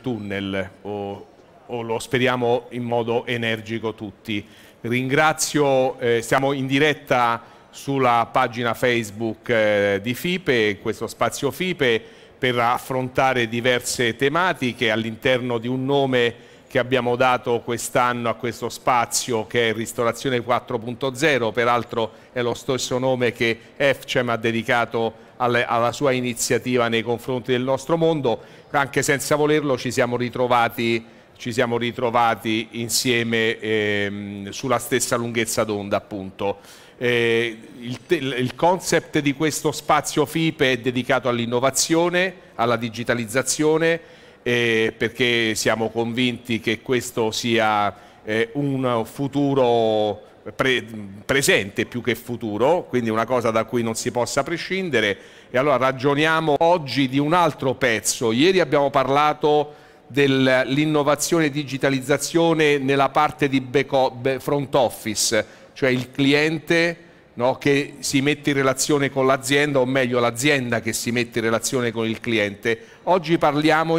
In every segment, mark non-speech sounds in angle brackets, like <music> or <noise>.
tunnel o, o, lo speriamo in modo energico tutti. Ringrazio, eh, siamo in diretta sulla pagina Facebook eh, di FIPE, questo spazio FIPE, per affrontare diverse tematiche all'interno di un nome che abbiamo dato quest'anno a questo spazio che è Ristorazione 4.0, peraltro è lo stesso nome che EFCEM ha dedicato alle, alla sua iniziativa nei confronti del nostro mondo, anche senza volerlo ci siamo ritrovati, ci siamo ritrovati insieme ehm, sulla stessa lunghezza d'onda appunto. Eh, il, il, concept di questo spazio FIPE è dedicato all'innovazione, alla digitalizzazione, eh, perché siamo convinti che questo sia eh, un futuro pre presente più che futuro, quindi una cosa da cui non si possa prescindere. E allora ragioniamo oggi di un altro pezzo. Ieri abbiamo parlato dell'innovazione e digitalizzazione nella parte di front office, cioè il cliente no, che si mette in relazione con l'azienda o meglio l'azienda che si mette in relazione con il cliente. Oggi parliamo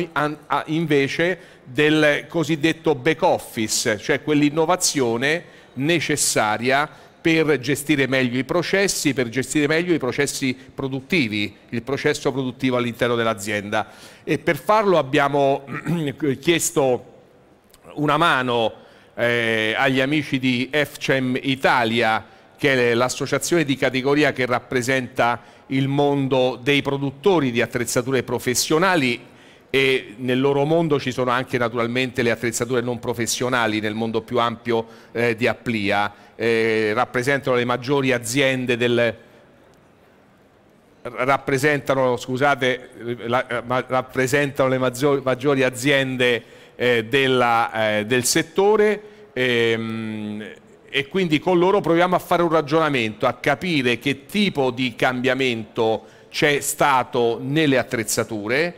invece del cosiddetto back office, cioè quell'innovazione necessaria per gestire meglio i processi, per gestire meglio i processi produttivi, il processo produttivo all'interno dell'azienda. E per farlo abbiamo <clears throat> chiesto una mano eh, agli amici di FCEM Italia, che è l'associazione di categoria che rappresenta il mondo dei produttori di attrezzature professionali e nel loro mondo ci sono anche naturalmente le attrezzature non professionali nel mondo più ampio eh, di Applia, eh, rappresentano le maggiori aziende del, rappresentano, scusate, la, rappresentano le maggiori, maggiori aziende eh, della, eh, del settore. Ehm, e quindi con loro proviamo a fare un ragionamento, a capire che tipo di cambiamento c'è stato nelle attrezzature,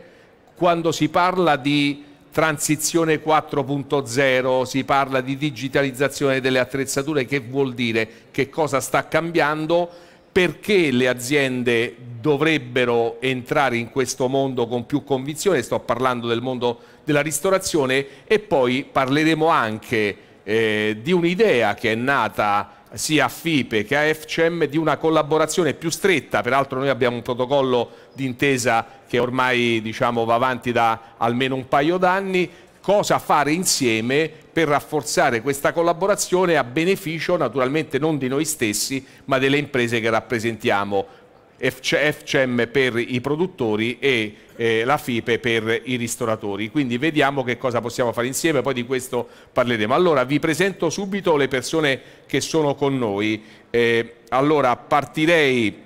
quando si parla di transizione 4.0, si parla di digitalizzazione delle attrezzature, che vuol dire? Che cosa sta cambiando? Perché le aziende dovrebbero entrare in questo mondo con più convinzione? Sto parlando del mondo della ristorazione e poi parleremo anche eh, di un'idea che è nata sia a FIPE che a FCM di una collaborazione più stretta, peraltro noi abbiamo un protocollo d'intesa che ormai diciamo, va avanti da almeno un paio d'anni, cosa fare insieme per rafforzare questa collaborazione a beneficio naturalmente non di noi stessi ma delle imprese che rappresentiamo FCM per i produttori e eh, la FIPE per i ristoratori. Quindi vediamo che cosa possiamo fare insieme, poi di questo parleremo. Allora vi presento subito le persone che sono con noi. Eh, allora partirei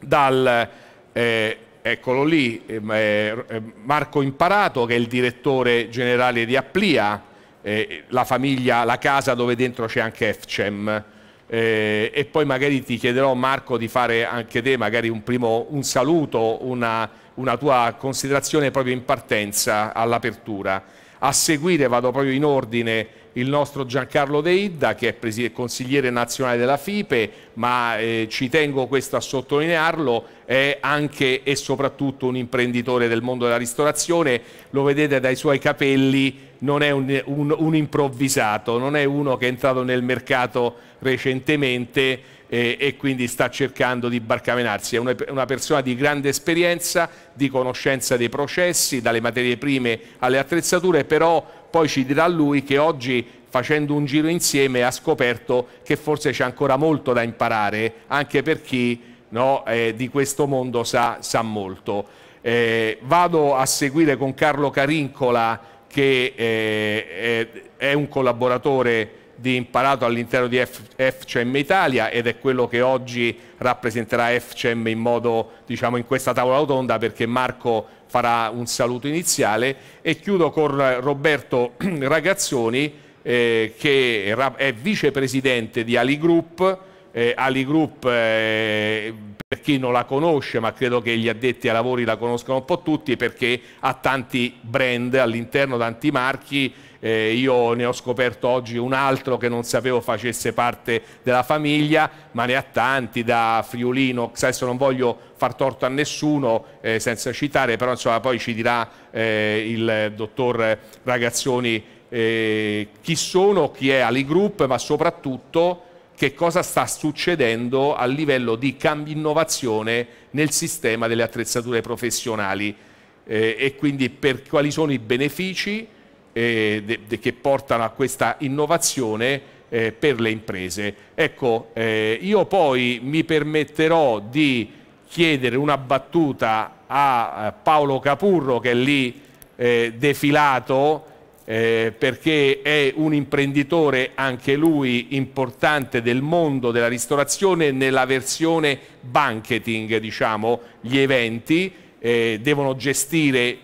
dal... Eh, eccolo lì, eh, eh, Marco Imparato che è il direttore generale di Applia, eh, la famiglia, la casa dove dentro c'è anche FCEM eh, e poi magari ti chiederò Marco di fare anche te magari un, primo, un saluto, una, una tua considerazione proprio in partenza all'apertura. A seguire vado proprio in ordine il nostro Giancarlo De Idda che è consigliere nazionale della FIPE ma eh, ci tengo questo a sottolinearlo è anche e soprattutto un imprenditore del mondo della ristorazione lo vedete dai suoi capelli non è un, un, un improvvisato non è uno che è entrato nel mercato recentemente eh, e quindi sta cercando di barcamenarsi. È una, una, persona di grande esperienza, di conoscenza dei processi, dalle materie prime alle attrezzature, però poi ci dirà lui che oggi facendo un giro insieme ha scoperto che forse c'è ancora molto da imparare, anche per chi no, eh, di questo mondo sa, sa molto. Eh, vado a seguire con Carlo Carincola che eh, è un collaboratore di imparato all'interno di FCM Italia ed è quello che oggi rappresenterà FCM in modo, diciamo, in questa tavola rotonda perché Marco farà un saluto iniziale e chiudo con Roberto <clears throat> Ragazzoni eh, che è vicepresidente di Ali Group, eh, Ali Group eh, per chi non la conosce, ma credo che gli addetti ai lavori la conoscano un po' tutti, perché ha tanti brand all'interno, tanti marchi, eh, io ne ho scoperto oggi un altro che non sapevo facesse parte della famiglia, ma ne ha tanti, da Friulino, adesso non voglio far torto a nessuno eh, senza citare, però insomma poi ci dirà eh, il dottor Ragazzoni eh, chi sono, chi è Ali Group, ma soprattutto che cosa sta succedendo a livello di innovazione nel sistema delle attrezzature professionali. Eh, e quindi per quali sono i benefici eh, de, de, che portano a questa innovazione eh, per le imprese. Ecco, eh, io poi mi permetterò di chiedere una battuta a Paolo Capurro che è lì eh, defilato eh, perché è un imprenditore anche lui importante del mondo della ristorazione nella versione banqueting, diciamo, gli eventi, eh, devono gestire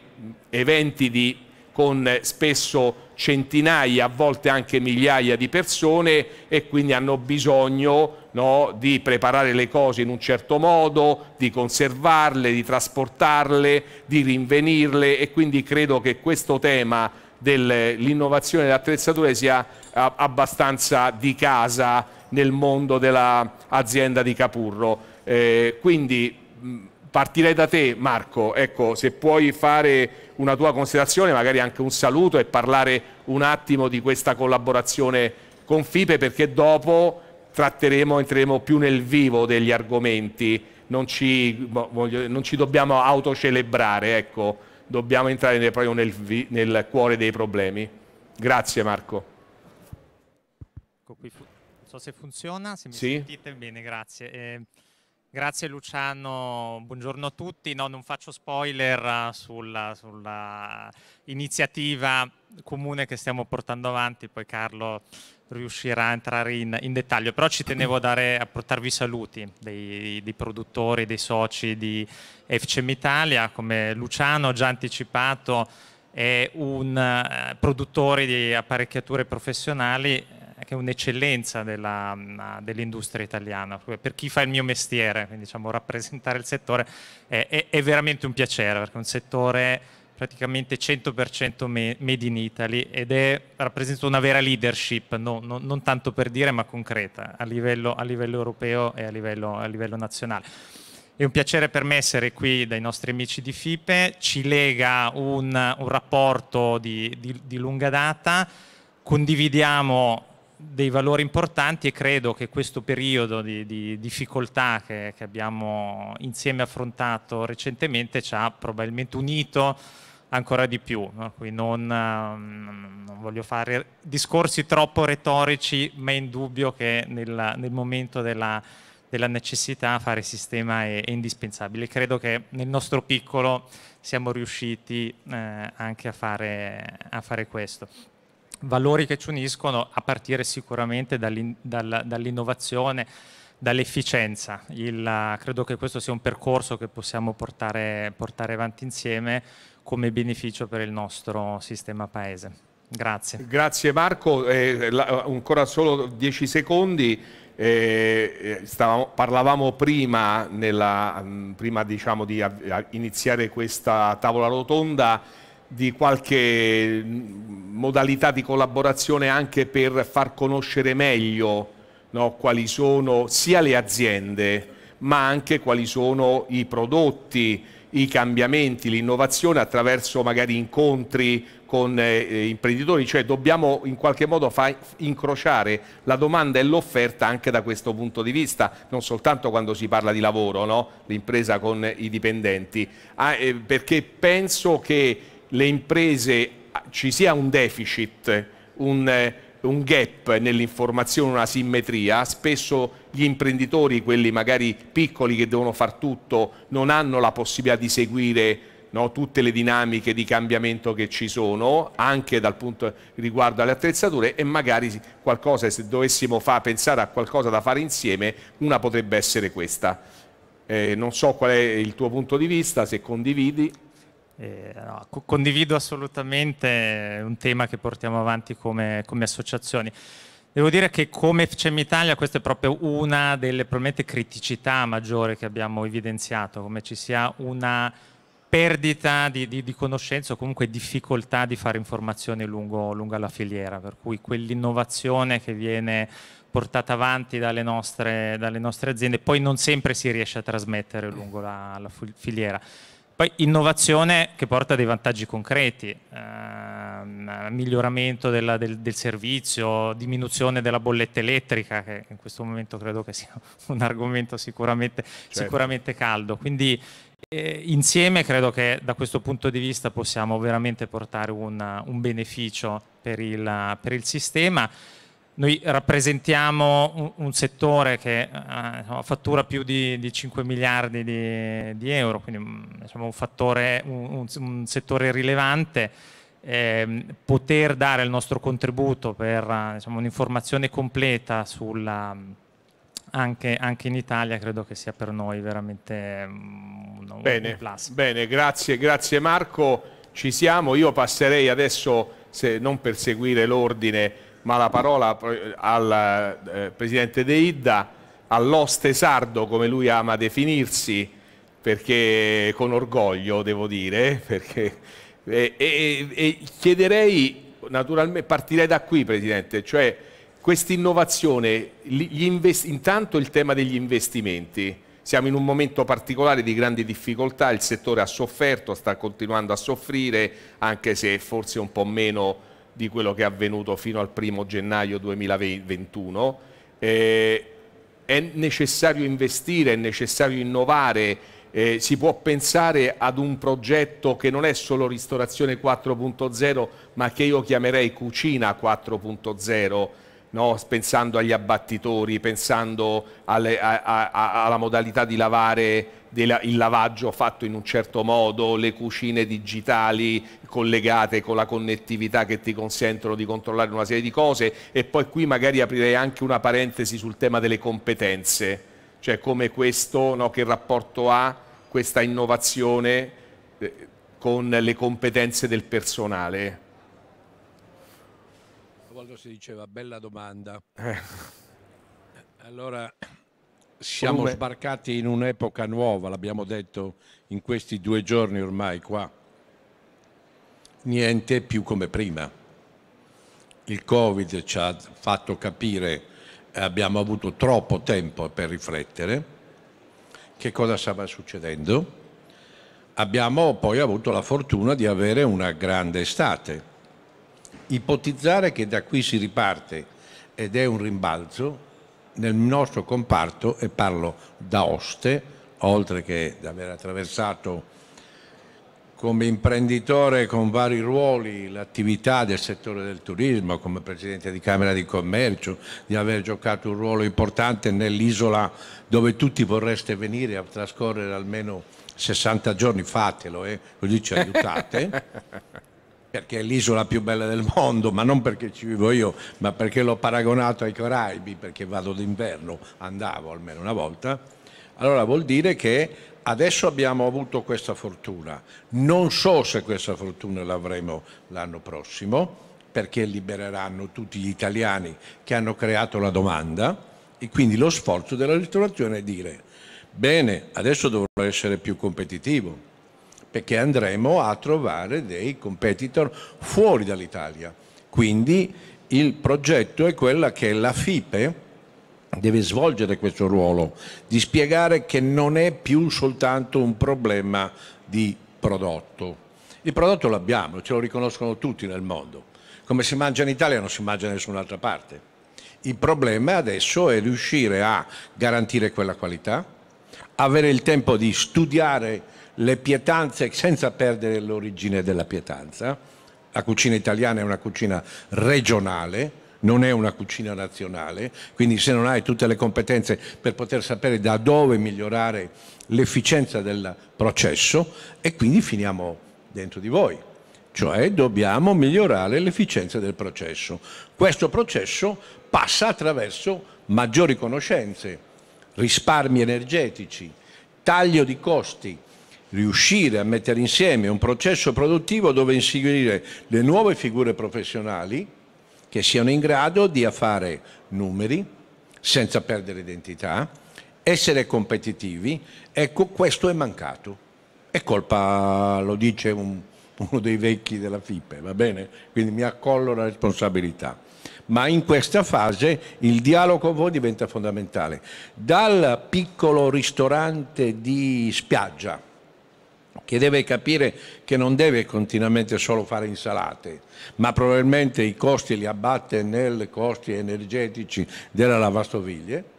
eventi di, con spesso centinaia, a volte anche migliaia di persone e quindi hanno bisogno no, di preparare le cose in un certo modo, di conservarle, di trasportarle, di rinvenirle e quindi credo che questo tema dell'innovazione delle attrezzature sia abbastanza di casa nel mondo dell'azienda di Capurro. Eh, quindi partirei da te Marco, ecco, se puoi fare una tua considerazione, magari anche un saluto e parlare un attimo di questa collaborazione con FIPE perché dopo tratteremo, entreremo più nel vivo degli argomenti, non ci, voglio, non ci dobbiamo autocelebrare, ecco dobbiamo entrare proprio nel, nel cuore dei problemi. Grazie Marco. Ecco non so se funziona, se mi sì. sentite bene, grazie. Eh, grazie Luciano, buongiorno a tutti. No, non faccio spoiler sulla, sulla iniziativa comune che stiamo portando avanti, poi Carlo riuscirà a entrare in, in, dettaglio, però ci tenevo a, dare, a portarvi saluti dei, dei, produttori, dei soci di FCM Italia, come Luciano già anticipato è un uh, produttore di apparecchiature professionali eh, che è un'eccellenza dell'industria dell italiana, per chi fa il mio mestiere, quindi diciamo rappresentare il settore è, è, è veramente un piacere, perché è un settore praticamente 100% made in Italy ed è, rappresenta una vera leadership, no, no, non tanto per dire ma concreta, a livello, a livello europeo e a livello, a livello, nazionale. È un piacere per me essere qui dai nostri amici di FIPE, ci lega un, un rapporto di, di, di lunga data, condividiamo dei valori importanti e credo che questo periodo di, di difficoltà che, che, abbiamo insieme affrontato recentemente ci ha probabilmente unito ancora di più. No? Non, um, non, voglio fare discorsi troppo retorici, ma è indubbio che nel, nel momento della, della, necessità fare sistema è, è, indispensabile. Credo che nel nostro piccolo siamo riusciti eh, anche a fare, a fare questo valori che ci uniscono a partire sicuramente dall'innovazione, dall'efficienza. credo che questo sia un percorso che possiamo portare, portare avanti insieme come beneficio per il nostro sistema paese. Grazie. Grazie Marco, eh, la, ancora solo dieci secondi. Eh, eh stavamo, parlavamo prima, nella, prima diciamo, di iniziare questa tavola rotonda di qualche modalità di collaborazione anche per far conoscere meglio no, quali sono sia le aziende ma anche quali sono i prodotti, i cambiamenti, l'innovazione attraverso magari incontri con eh, imprenditori, cioè dobbiamo in qualche modo incrociare la domanda e l'offerta anche da questo punto di vista, non soltanto quando si parla di lavoro, no? l'impresa con i dipendenti, ah, eh, perché penso che le imprese ci sia un deficit, un, eh, un gap nell'informazione, una simmetria, spesso gli imprenditori, quelli magari piccoli che devono far tutto, non hanno la possibilità di seguire no, tutte le dinamiche di cambiamento che ci sono, anche dal punto riguardo alle attrezzature e magari qualcosa, se dovessimo fa, pensare a qualcosa da fare insieme, una potrebbe essere questa. Eh, non so qual è il tuo punto di vista, se condividi. Eh, no, condivido assolutamente un tema che portiamo avanti come, come associazioni. Devo dire che come FCM Italia questa è proprio una delle probabilmente criticità maggiori che abbiamo evidenziato, come ci sia una perdita di, di, di conoscenza o comunque difficoltà di fare informazioni lungo, lungo la filiera, per cui quell'innovazione che viene portata avanti dalle nostre, dalle nostre, aziende poi non sempre si riesce a trasmettere lungo la, la filiera. Poi innovazione che porta dei vantaggi concreti, eh, miglioramento della, del, del, servizio, diminuzione della bolletta elettrica, che in questo momento credo che sia <laughs> un argomento sicuramente, certo. sicuramente caldo. Quindi eh, insieme credo che da questo punto di vista possiamo veramente portare un, un beneficio per il, per il sistema. Noi rappresentiamo un, un settore che eh, fattura più di, di 5 miliardi di, di, euro, quindi mm, diciamo, un, fattore, un, un settore rilevante. Eh, poter dare il nostro contributo per diciamo, un'informazione completa sulla, anche, anche, in Italia credo che sia per noi veramente mm, un, bene, un plus. Bene, grazie, grazie Marco. Ci siamo, io passerei adesso, se non per seguire l'ordine, ma la parola al eh, Presidente De Idda, all'oste sardo come lui ama definirsi, perché con orgoglio devo dire, <laughs> perché, e, e, e chiederei, naturalmente partirei da qui Presidente, cioè questa innovazione, intanto il tema degli investimenti, siamo in un momento particolare di grandi difficoltà, il settore ha sofferto, sta continuando a soffrire, anche se forse un po' meno di quello che è avvenuto fino al primo gennaio 2021. Eh, è necessario investire, è necessario innovare, eh, si può pensare ad un progetto che non è solo ristorazione 4.0 ma che io chiamerei cucina 4.0 no? pensando agli abbattitori, pensando alle, a, a, alla modalità di lavare il lavaggio fatto in un certo modo, le cucine digitali collegate con la connettività che ti consentono di controllare una serie di cose. E poi qui magari aprirei anche una parentesi sul tema delle competenze, cioè come questo, no, che rapporto ha questa innovazione eh, con le competenze del personale quando si diceva bella domanda. Eh. Allora, siamo Come? sbarcati in un'epoca nuova, l'abbiamo detto in questi due giorni ormai qua. Niente più come prima. Il Covid ci ha fatto capire, e abbiamo avuto troppo tempo per riflettere, che cosa stava succedendo. Abbiamo poi avuto la fortuna di avere una grande estate ipotizzare che da qui si riparte ed è un rimbalzo nel nostro comparto, e parlo da Oste, oltre che di aver attraversato come imprenditore con vari ruoli l'attività del settore del turismo, come Presidente di Camera di Commercio, di aver giocato un ruolo importante nell'isola dove tutti vorreste venire a trascorrere almeno 60 giorni, fatelo, eh? così ci aiutate. <laughs> perché è l'isola più bella del mondo, ma non perché ci vivo io, ma perché l'ho paragonato ai Caraibi, perché vado d'inverno, andavo almeno una volta, allora vuol dire che adesso abbiamo avuto questa fortuna. Non so se questa fortuna l'avremo l'anno prossimo, perché libereranno tutti gli italiani che hanno creato la domanda e quindi lo sforzo della ristorazione è dire bene, adesso dovrò essere più competitivo perché andremo a trovare dei competitor fuori dall'Italia. Quindi il progetto è quello che la FIPE deve svolgere questo ruolo, di spiegare che non è più soltanto un problema di prodotto. Il prodotto l'abbiamo, ce lo riconoscono tutti nel mondo. Come si mangia in Italia non si mangia da nessun'altra parte. Il problema adesso è riuscire a garantire quella qualità, avere il tempo di studiare le pietanze senza perdere l'origine della pietanza. La cucina italiana è una cucina regionale, non è una cucina nazionale, quindi se non hai tutte le competenze per poter sapere da dove migliorare l'efficienza del processo e quindi finiamo dentro di voi, cioè dobbiamo migliorare l'efficienza del processo. Questo processo passa attraverso maggiori conoscenze, risparmi energetici, taglio di costi, riuscire a mettere insieme un processo produttivo dove inseguire le nuove figure professionali che siano in grado di fare numeri senza perdere identità, essere competitivi, ecco questo è mancato. È colpa, lo dice un, uno dei vecchi della FIPE, va bene? Quindi mi accollo la responsabilità. Ma in questa fase il dialogo con voi diventa fondamentale. Dal piccolo ristorante di spiaggia, che deve capire che non deve continuamente solo fare insalate, ma probabilmente i costi li abbatte nei costi energetici della lavastoviglie,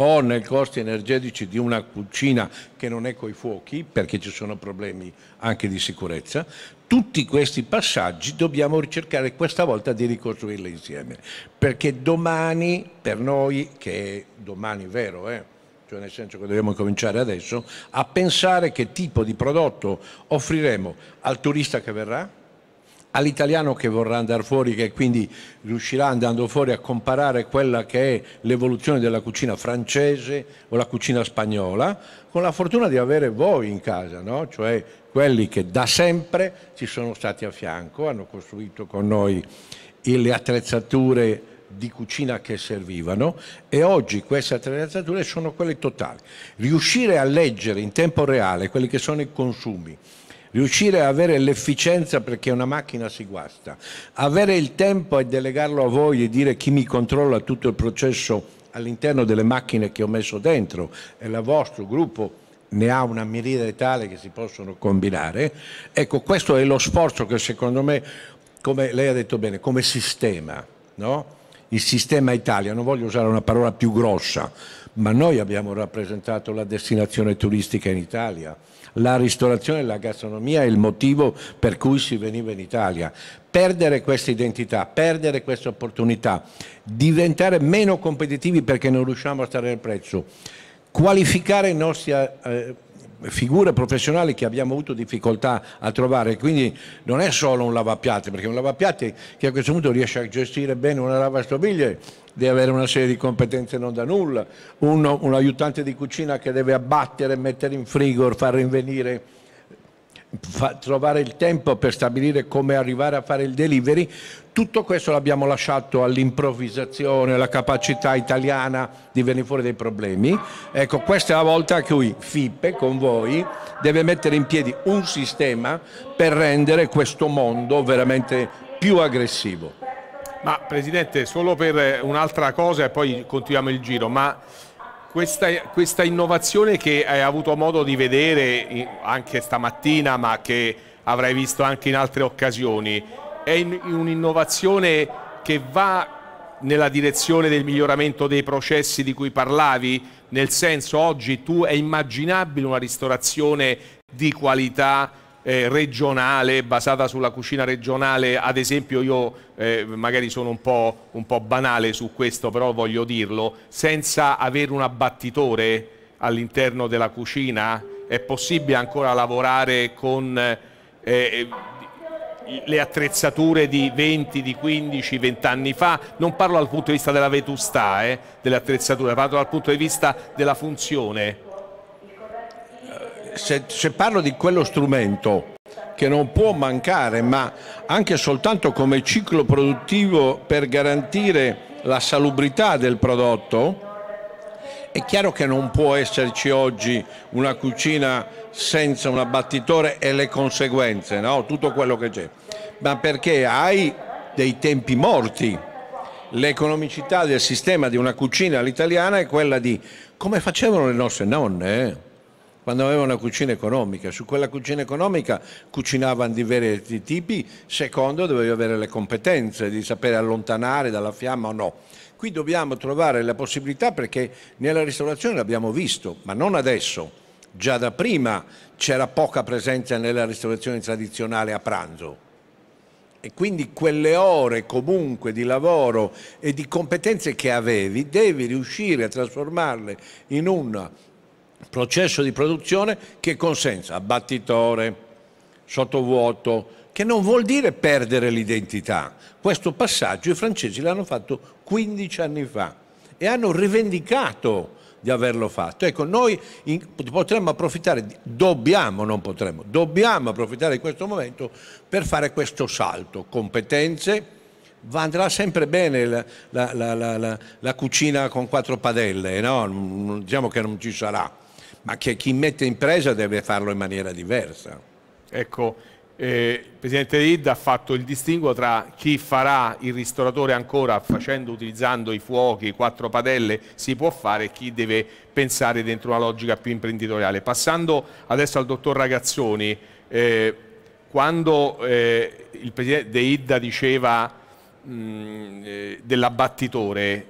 o nei costi energetici di una cucina che non è coi fuochi, perché ci sono problemi anche di sicurezza, tutti questi passaggi dobbiamo ricercare questa volta di ricostruirli insieme, perché domani per noi, che è domani vero, eh, cioè nel senso che dobbiamo cominciare adesso, a pensare che tipo di prodotto offriremo al turista che verrà, all'italiano che vorrà andare fuori, che quindi riuscirà andando fuori a comparare quella che è l'evoluzione della cucina francese o la cucina spagnola, con la fortuna di avere voi in casa, no? cioè quelli che da sempre ci sono stati a fianco, hanno costruito con noi le attrezzature di cucina che servivano e oggi queste attrezzature sono quelle totali. Riuscire a leggere in tempo reale quelli che sono i consumi, riuscire a avere l'efficienza perché una macchina si guasta, avere il tempo e delegarlo a voi e dire chi mi controlla tutto il processo all'interno delle macchine che ho messo dentro e il vostro gruppo ne ha una miriade tale che si possono combinare, ecco questo è lo sforzo che secondo me, come lei ha detto bene, come sistema, no? Il sistema Italia, non voglio usare una parola più grossa, ma noi abbiamo rappresentato la destinazione turistica in Italia, la ristorazione e la gastronomia è il motivo per cui si veniva in Italia. Perdere questa identità, perdere questa opportunità, diventare meno competitivi perché non riusciamo a stare nel prezzo, qualificare i nostri eh, figure professionali che abbiamo avuto difficoltà a trovare, quindi non è solo un lavapiatti, perché un lavapiatti che a questo punto riesce a gestire bene una lavastoviglie deve avere una serie di competenze non da nulla, un, un aiutante di cucina che deve abbattere, mettere in frigo, far rinvenire trovare il tempo per stabilire come arrivare a fare il delivery, tutto questo l'abbiamo lasciato all'improvvisazione, alla capacità italiana di venire fuori dei problemi. Ecco, questa è la volta che cui FIPE con voi deve mettere in piedi un sistema per rendere questo mondo veramente più aggressivo. Ma Presidente, solo per un'altra cosa e poi continuiamo il giro, ma questa, questa, innovazione che hai avuto modo di vedere anche stamattina, ma che avrai visto anche in altre occasioni, è un'innovazione che va nella direzione del miglioramento dei processi di cui parlavi? Nel senso, oggi tu è immaginabile una ristorazione di qualità eh, regionale, basata sulla cucina regionale, ad esempio io eh, magari sono un po', un po' banale su questo, però voglio dirlo, senza avere un abbattitore all'interno della cucina? È possibile ancora lavorare con eh, le attrezzature di 20, di 15, 20 anni fa? Non parlo dal punto di vista della vetustà eh, delle attrezzature, parlo dal punto di vista della funzione se, se parlo di quello strumento che non può mancare, ma anche soltanto come ciclo produttivo per garantire la salubrità del prodotto, è chiaro che non può esserci oggi una cucina senza un abbattitore e le conseguenze, no? tutto quello che c'è, ma perché hai dei tempi morti. L'economicità del sistema di una cucina all'italiana è quella di come facevano le nostre nonne. Eh? Quando aveva una cucina economica. Su quella cucina economica cucinavano di vari tipi, secondo dovevi avere le competenze di sapere allontanare dalla fiamma o no. Qui dobbiamo trovare la possibilità perché nella ristorazione l'abbiamo visto, ma non adesso, già da prima c'era poca presenza nella ristorazione tradizionale a pranzo e quindi quelle ore comunque di lavoro e di competenze che avevi devi riuscire a trasformarle in un processo di produzione che consente abbattitore, sottovuoto, che non vuol dire perdere l'identità. Questo passaggio i francesi l'hanno fatto 15 anni fa e hanno rivendicato di averlo fatto. Ecco, noi in, potremmo approfittare, dobbiamo, non potremmo, dobbiamo approfittare di questo momento per fare questo salto, competenze, andrà sempre bene la, la, la, la, cucina con quattro padelle, no? diciamo che non ci sarà, ma che chi mette in presa deve farlo in maniera diversa. Ecco, eh, il Presidente Id ha fatto il distinguo tra chi farà il ristoratore ancora facendo, utilizzando i fuochi, quattro padelle, si può fare e chi deve pensare dentro una logica più imprenditoriale. Passando adesso al dottor Ragazzoni, eh, quando eh, il Presidente De Idda diceva mh, eh, dell'abbattitore,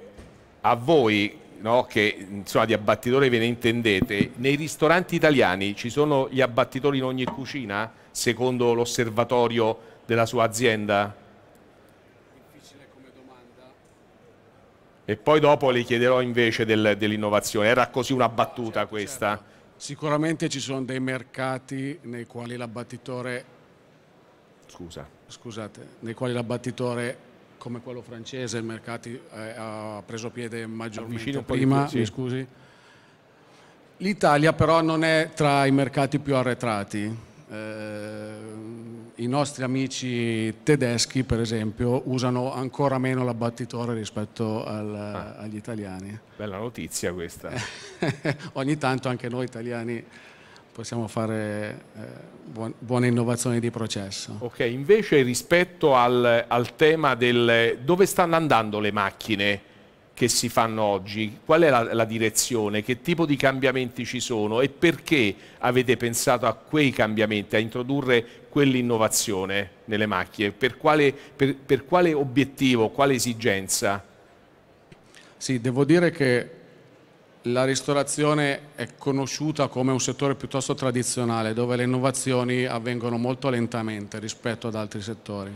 a voi no, che insomma, di abbattitore ve ne intendete, nei ristoranti italiani ci sono gli abbattitori in ogni cucina? secondo l'osservatorio della sua azienda? Difficile come domanda. E poi dopo le chiederò invece del, dell'innovazione. Era così una battuta certo, questa? Certo. Sicuramente ci sono dei mercati nei quali l'abbattitore Scusa. Scusate, nei quali l'abbattitore come quello francese, il mercato eh, ha preso piede maggiormente prima, più, sì. scusi. L'Italia però non è tra i mercati più arretrati, eh, i nostri amici tedeschi, per esempio, usano ancora meno l'abbattitore rispetto al, ah. agli italiani. Bella notizia questa. <laughs> Ogni tanto anche noi italiani possiamo fare eh, buone innovazioni di processo. Ok, invece rispetto al, al tema del dove stanno andando le macchine, che si fanno oggi? Qual è la, la, direzione? Che tipo di cambiamenti ci sono? E perché avete pensato a quei cambiamenti, a introdurre quell'innovazione nelle macchine? Per quale, per, per quale obiettivo, quale esigenza? Sì, devo dire che la ristorazione è conosciuta come un settore piuttosto tradizionale, dove le innovazioni avvengono molto lentamente rispetto ad altri settori.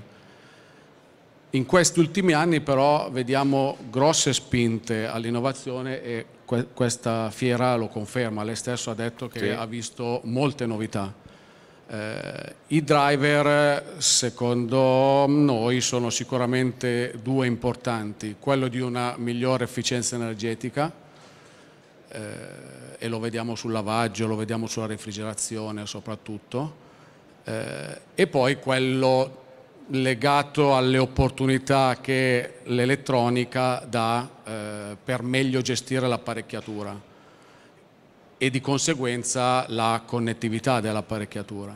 In questi ultimi anni però vediamo grosse spinte all'innovazione e que questa fiera lo conferma, lei stesso ha detto che sì. ha visto molte novità. Eh, I driver secondo noi sono sicuramente due importanti, quello di una migliore efficienza energetica eh, e lo vediamo sul lavaggio, lo vediamo sulla refrigerazione soprattutto, eh, e poi quello legato alle opportunità che l'elettronica dà eh, per meglio gestire l'apparecchiatura e di conseguenza la connettività dell'apparecchiatura.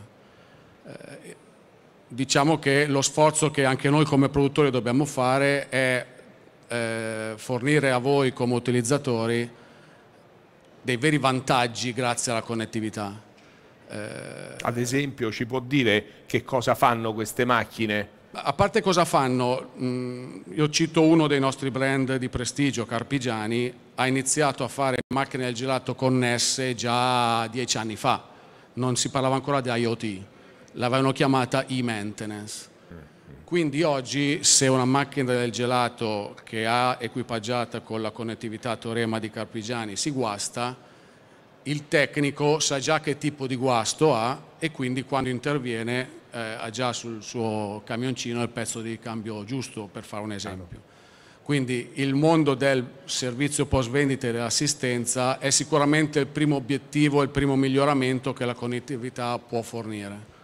Eh, diciamo che lo sforzo che anche noi come produttori dobbiamo fare è eh, fornire a voi come utilizzatori dei veri vantaggi grazie alla connettività eh, Ad esempio ci può dire che cosa fanno queste macchine? A parte cosa fanno, mm, io cito uno dei nostri brand di prestigio, Carpigiani, ha iniziato a fare macchine del gelato connesse già dieci anni fa, non si parlava ancora di IoT, l'avevano chiamata e-maintenance. Quindi oggi se una macchina del gelato che ha equipaggiata con la connettività Torema di Carpigiani si guasta, il tecnico sa già che tipo di guasto ha e quindi quando interviene eh, ha già sul suo camioncino il pezzo di cambio giusto, per fare un esempio. Quindi il mondo del servizio post vendita e dell'assistenza è sicuramente il primo obiettivo, il primo miglioramento che la connettività può fornire.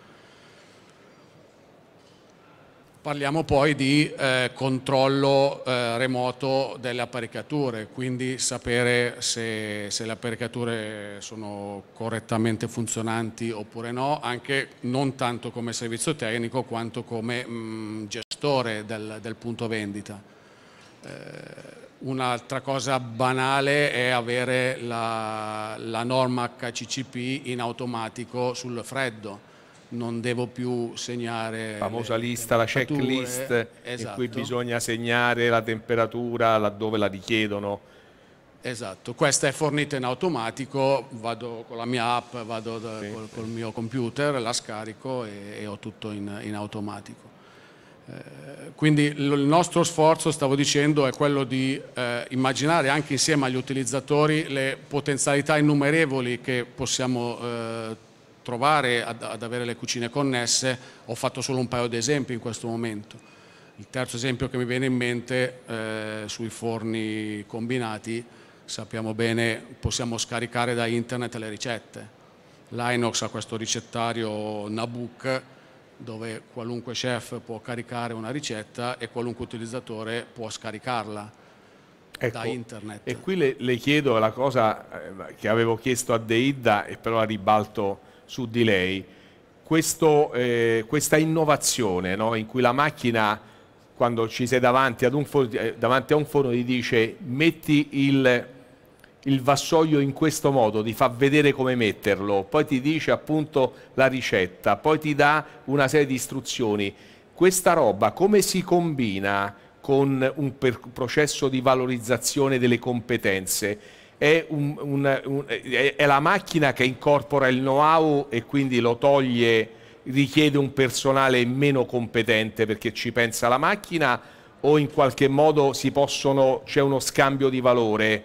Parliamo poi di eh, controllo eh, remoto delle apparecchiature, quindi sapere se, se, le apparecchiature sono correttamente funzionanti oppure no, anche non tanto come servizio tecnico quanto come mh, mm, gestore del, del, punto vendita. Eh, Un'altra cosa banale è avere la, la norma HCCP in automatico sul freddo non devo più segnare... La famosa lista, la checklist esatto. in cui bisogna segnare la temperatura laddove la richiedono. Esatto, questa è fornita in automatico, vado con la mia app, vado sì, col, col, mio computer, la scarico e, e ho tutto in, in automatico. Eh, quindi il nostro sforzo, stavo dicendo, è quello di eh, immaginare anche insieme agli utilizzatori le potenzialità innumerevoli che possiamo eh, trovare ad, ad, avere le cucine connesse, ho fatto solo un paio di esempi in questo momento. Il terzo esempio che mi viene in mente eh, sui forni combinati, sappiamo bene, possiamo scaricare da internet le ricette. L'Inox ha questo ricettario Nabook, dove qualunque chef può caricare una ricetta e qualunque utilizzatore può scaricarla ecco, da internet. E qui le, le, chiedo la cosa eh, che avevo chiesto a Deidda e però a ribalto su di lei. Questo, eh, questa innovazione no? in cui la macchina quando ci sei davanti, forno, eh, davanti a un forno ti dice metti il, il vassoio in questo modo, ti fa vedere come metterlo, poi ti dice appunto la ricetta, poi ti dà una serie di istruzioni. Questa roba come si combina con un processo di valorizzazione delle competenze? È, un, un, un, è, la macchina che incorpora il know-how e quindi lo toglie, richiede un personale meno competente perché ci pensa la macchina o in qualche modo c'è uno scambio di valore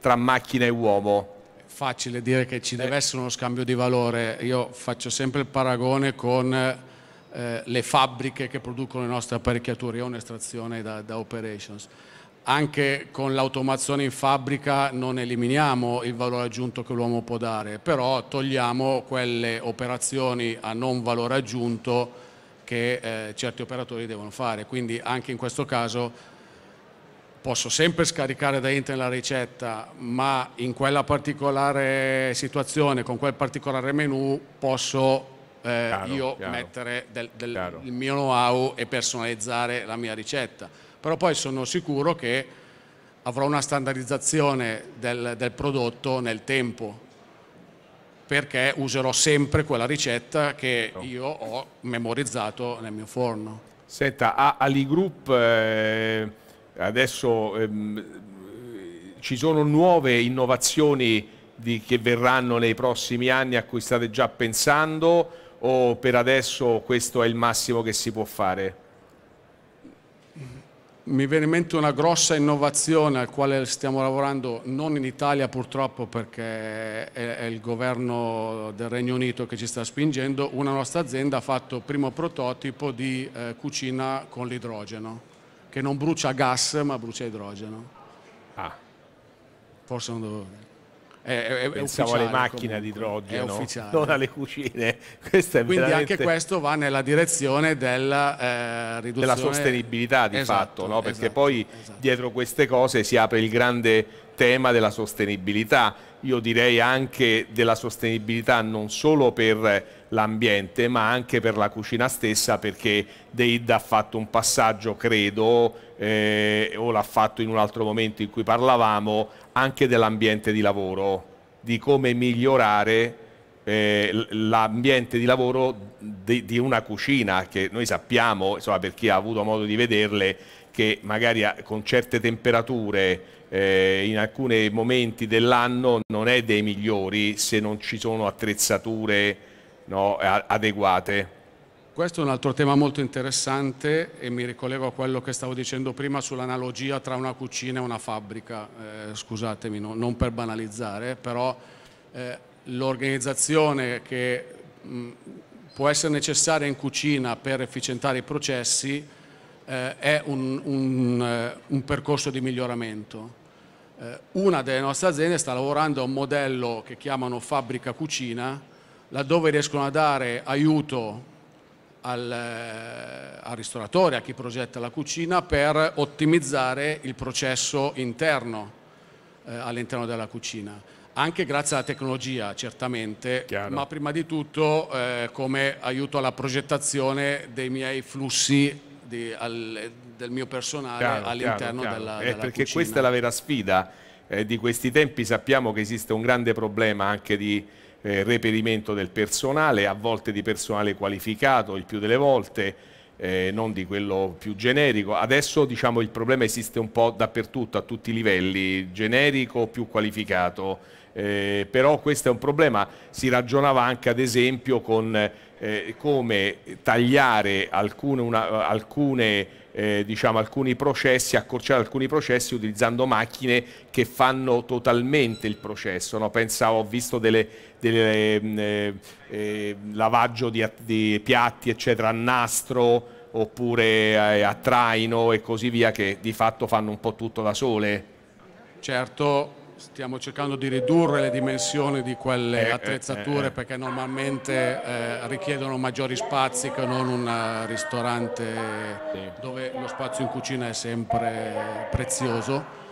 tra macchina e uomo? Facile dire che ci deve essere uno scambio di valore. Io faccio sempre il paragone con eh, le fabbriche che producono le nostre apparecchiature, io ho un'estrazione da, da operations. Anche con l'automazione in fabbrica non eliminiamo il valore aggiunto che l'uomo può dare, però togliamo quelle operazioni a non valore aggiunto che eh, certi operatori devono fare. Quindi anche in questo caso posso sempre scaricare da internet la ricetta, ma in quella particolare situazione, con quel particolare menu, posso eh, chiaro, io chiaro, mettere del, del, il mio know-how e personalizzare la mia ricetta. Però poi sono sicuro che avrò una standardizzazione del, del prodotto nel tempo perché userò sempre quella ricetta che io ho memorizzato nel mio forno. Senta, a Aligroup eh, adesso ehm, ci sono nuove innovazioni di, che verranno nei prossimi anni a cui state già pensando o per adesso questo è il massimo che si può fare? Mi viene in mente una grossa innovazione al quale stiamo lavorando non in Italia purtroppo perché è, il governo del Regno Unito che ci sta spingendo. Una nostra azienda ha fatto il primo prototipo di eh, cucina con l'idrogeno che non brucia gas ma brucia idrogeno. Ah. Forse non dovevo è, è, Pensavo alle macchine di idrogeno, non alle cucine. Quindi veramente... anche questo va nella direzione della eh, riduzione... Della sostenibilità di esatto, fatto, no? perché esatto, poi esatto. dietro queste cose si apre il grande tema della sostenibilità. Io direi anche della sostenibilità non solo per l'ambiente ma anche per la cucina stessa perché Deid ha fatto un passaggio, credo, eh, o l'ha fatto in un altro momento in cui parlavamo, anche dell'ambiente di lavoro, di come migliorare eh, l'ambiente di lavoro di, di, una cucina che noi sappiamo, insomma, per chi ha avuto modo di vederle, che magari con certe temperature eh, in alcuni momenti dell'anno non è dei migliori se non ci sono attrezzature no, adeguate. Questo è un altro tema molto interessante e mi ricollego a quello che stavo dicendo prima sull'analogia tra una cucina e una fabbrica. Eh, scusatemi, no, non per banalizzare, però eh, l'organizzazione che mh, può essere necessaria in cucina per efficientare i processi eh, è un, un, eh, un, percorso di miglioramento. Eh, una delle nostre aziende sta lavorando a un modello che chiamano fabbrica cucina, laddove riescono a dare aiuto al, eh, al, ristoratore, a chi progetta la cucina per ottimizzare il processo interno eh, all'interno della cucina. Anche grazie alla tecnologia, certamente, Chiaro. ma prima di tutto eh, come aiuto alla progettazione dei miei flussi di, al, del mio personale all'interno della, eh, della perché cucina. questa è la vera sfida. Eh, di questi tempi sappiamo che esiste un grande problema anche di eh, reperimento del personale, a volte di personale qualificato, il più delle volte, eh, non di quello più generico. Adesso diciamo il problema esiste un po' dappertutto, a tutti i livelli, generico più qualificato, eh, però questo è un problema, si ragionava anche ad esempio con eh, come tagliare alcune, una, alcune eh, diciamo, alcuni processi, accorciare alcuni processi utilizzando macchine che fanno totalmente il processo. No? Pensavo, ho visto delle, delle mm, eh, eh, lavaggio di, di, piatti eccetera a nastro oppure eh, a traino e così via che di fatto fanno un po' tutto da sole. Certo, Stiamo cercando di ridurre le dimensioni di quelle eh, eh attrezzature eh, eh, perché normalmente eh, richiedono maggiori spazi che non un ristorante sì. dove lo spazio in cucina è sempre prezioso.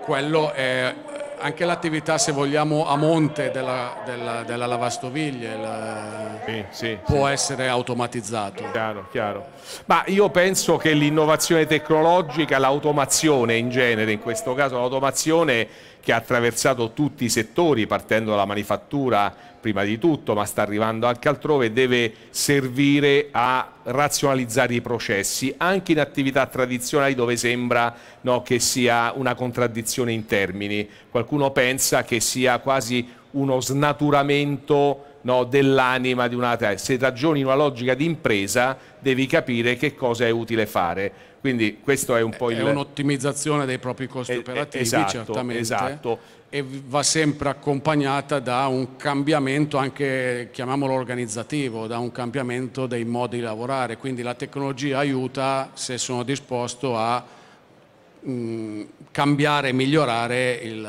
quello è anche l'attività, se vogliamo, a monte della, della, della lavastoviglie la, sì, sì, può sì. essere automatizzato. Chiaro, chiaro. Ma io penso che l'innovazione tecnologica, l'automazione in genere, in questo caso l'automazione che ha attraversato tutti i settori, partendo dalla manifattura prima di tutto, ma sta arrivando anche altrove, deve servire a razionalizzare i processi, anche in attività tradizionali dove sembra no, che sia una contraddizione in termini. Qualcuno pensa che sia quasi uno snaturamento no, dell'anima di una... Se ragioni in una logica di impresa devi capire che cosa è utile fare. Quindi questo è un po' il... È un'ottimizzazione dei propri costi è, operativi, esatto, certamente. Esatto. E va sempre accompagnata da un cambiamento anche, chiamiamolo organizzativo, da un cambiamento dei modi di lavorare. Quindi la tecnologia aiuta se sono disposto a mh, cambiare e migliorare il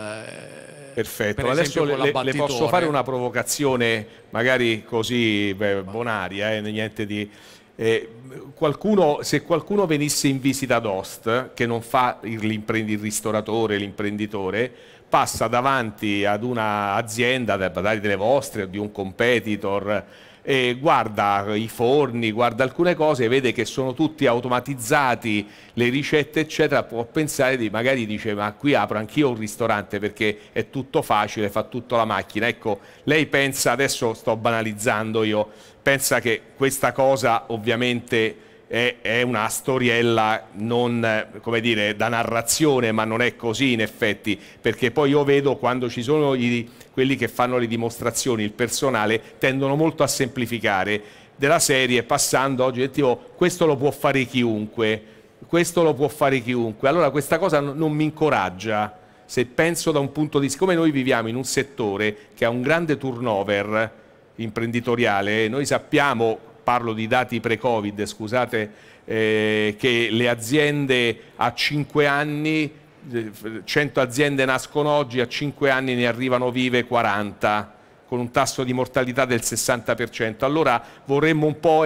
Perfetto, adesso le, le, posso fare una provocazione magari così beh, bonaria, eh, niente di... Eh, qualcuno, se qualcuno venisse in visita ad Host, che non fa il, il ristoratore, l'imprenditore, passa davanti ad un'azienda, delle vostre o di un competitor, e guarda i forni, guarda alcune cose vede che sono tutti automatizzati, le ricette eccetera, può pensare di magari dice ma qui apro anch'io un ristorante perché è tutto facile, fa tutto la macchina. Ecco, lei pensa, adesso sto banalizzando io, pensa che questa cosa ovviamente è, è, una storiella non come dire da narrazione ma non è così in effetti. Perché poi io vedo quando ci sono i, quelli che fanno le dimostrazioni il personale tendono molto a semplificare. Della serie passando oggi tipo questo lo può fare chiunque questo lo può fare chiunque. Allora questa cosa non mi incoraggia. Se penso da un punto di siccome noi viviamo in un settore che ha un grande turnover imprenditoriale noi sappiamo parlo di dati pre-Covid, scusate, eh, che le aziende a 5 anni, 100 aziende nascono oggi, a 5 anni ne arrivano vive 40, con un tasso di mortalità del 60%. Allora vorremmo un po'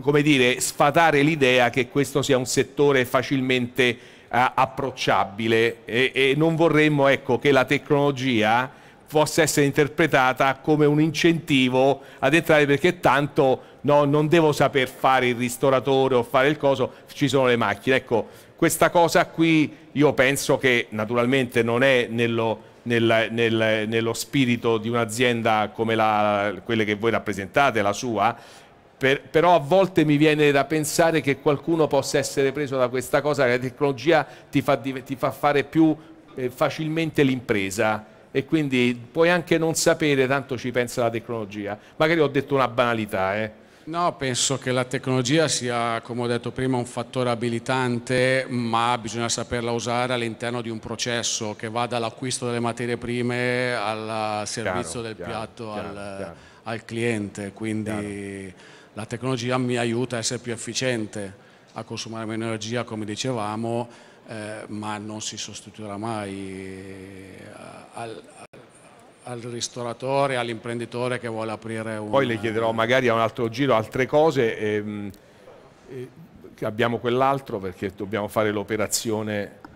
come dire, sfatare l'idea che questo sia un settore facilmente eh, approcciabile e, e, non vorremmo ecco, che la tecnologia possa essere interpretata come un incentivo ad entrare perché tanto no, non devo saper fare il ristoratore o fare il coso, ci sono le macchine. Ecco, questa cosa qui io penso che naturalmente non è nello, nel, nel, nello spirito di un'azienda come la, quelle che voi rappresentate, la sua, per, però a volte mi viene da pensare che qualcuno possa essere preso da questa cosa, che la tecnologia ti fa, ti fa fare più eh, facilmente l'impresa e quindi puoi anche non sapere, tanto ci pensa la tecnologia. Magari ho detto una banalità, eh. No, penso che la tecnologia sia, come ho detto prima, un fattore abilitante, ma bisogna saperla usare all'interno di un processo che va dall'acquisto delle materie prime al servizio chiaro, del chiaro, piatto chiaro, al, al, cliente. Quindi la tecnologia mi aiuta a essere più efficiente, a consumare meno energia, come dicevamo, eh, ma non si sostituirà mai eh, al, al ristoratore, all'imprenditore che vuole aprire un... Poi le chiederò magari a un altro giro altre cose, ehm, eh, abbiamo quell'altro perché dobbiamo fare l'operazione...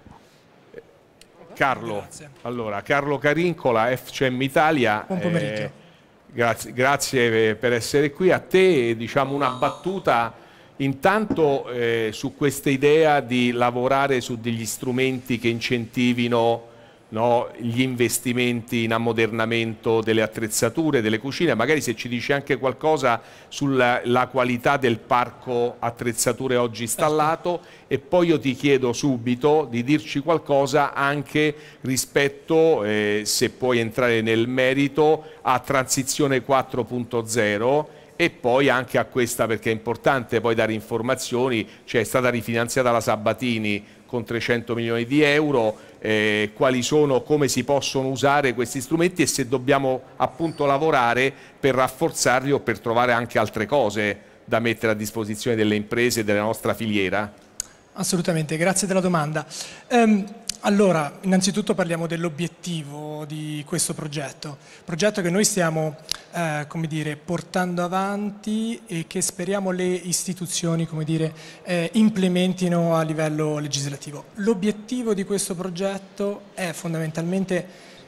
Carlo, grazie. allora, Carlo Carincola, FCM Italia. Buon pomeriggio. Eh, grazie, grazie, per essere qui. A te diciamo una battuta intanto eh, su questa idea di lavorare su degli strumenti che incentivino no, gli investimenti in ammodernamento delle attrezzature, delle cucine, magari se ci dice anche qualcosa sulla qualità del parco attrezzature oggi installato. E poi io ti chiedo subito di dirci qualcosa anche rispetto, eh, se puoi entrare nel merito, a transizione 4.0 e poi anche a questa perché è importante poi dare informazioni, cioè è stata rifinanziata la Sabatini con 300 milioni di euro, eh, quali sono, come si possono usare questi strumenti e se dobbiamo appunto lavorare per rafforzarli o per trovare anche altre cose da mettere a disposizione delle imprese e della nostra filiera. Assolutamente, grazie della domanda. Um, Allora, innanzitutto parliamo dell'obiettivo di questo progetto, progetto che noi stiamo eh, dire, portando avanti e che speriamo le istituzioni dire, eh, implementino a livello legislativo. L'obiettivo di questo progetto è fondamentalmente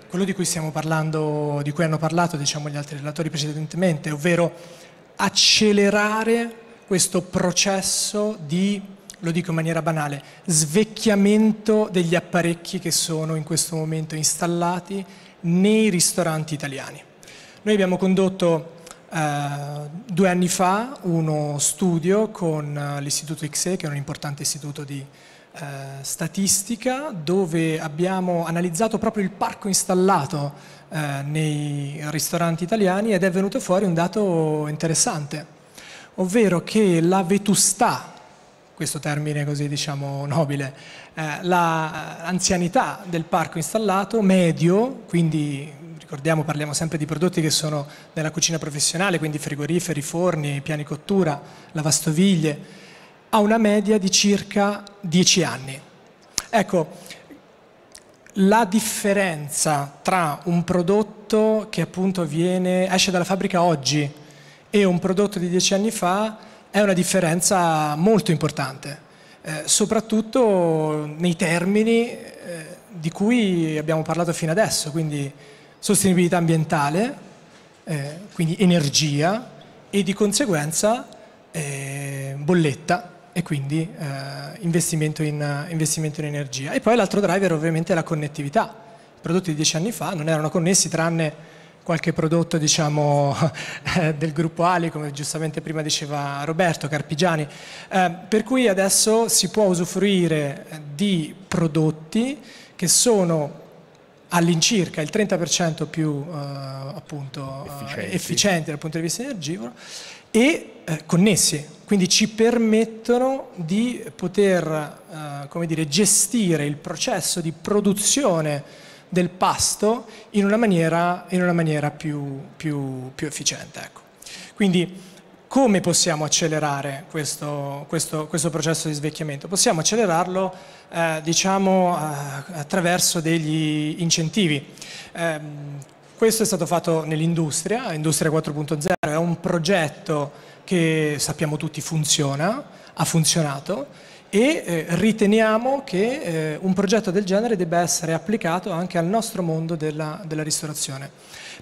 quello di cui stiamo parlando, di cui hanno parlato diciamo, gli altri relatori precedentemente, ovvero accelerare questo processo di lo dico in maniera banale, svecchiamento degli apparecchi che sono in questo momento installati nei ristoranti italiani. Noi abbiamo condotto eh, due anni fa uno studio con eh, l'Istituto XE, che è un importante istituto di eh, statistica, dove abbiamo analizzato proprio il parco installato eh, nei ristoranti italiani ed è venuto fuori un dato interessante, ovvero che la vetustà questo termine così diciamo nobile, eh, l'anzianità del parco installato medio, quindi ricordiamo parliamo sempre di prodotti che sono nella cucina professionale, quindi frigoriferi, forni, piani cottura, lavastoviglie, ha una media di circa 10 anni. Ecco, la differenza tra un prodotto che appunto viene, esce dalla fabbrica oggi e un prodotto di 10 anni fa è una differenza molto importante, eh, soprattutto nei termini eh, di cui abbiamo parlato fino adesso, quindi sostenibilità ambientale, eh, quindi energia e di conseguenza eh, bolletta e quindi eh, investimento in, investimento in energia. E poi l'altro driver ovviamente è la connettività. I prodotti di dieci anni fa non erano connessi tranne qualche prodotto diciamo, <laughs> del gruppo Ali, come giustamente prima diceva Roberto Carpigiani, eh, per cui adesso si può usufruire di prodotti che sono all'incirca il 30% più eh, appunto, efficienti. efficienti. dal punto di vista energivoro e eh, connessi, quindi ci permettono di poter eh, dire, gestire il processo di produzione del pasto in una maniera, in una maniera più, più, più, efficiente. Ecco. Quindi come possiamo accelerare questo, questo, questo, processo di svecchiamento? Possiamo accelerarlo eh, diciamo, eh, attraverso degli incentivi. Eh, questo è stato fatto nell'industria, Industria 4.0 è un progetto che sappiamo tutti funziona, ha funzionato e eh, riteniamo che eh, un progetto del genere debba essere applicato anche al nostro mondo della, della ristorazione,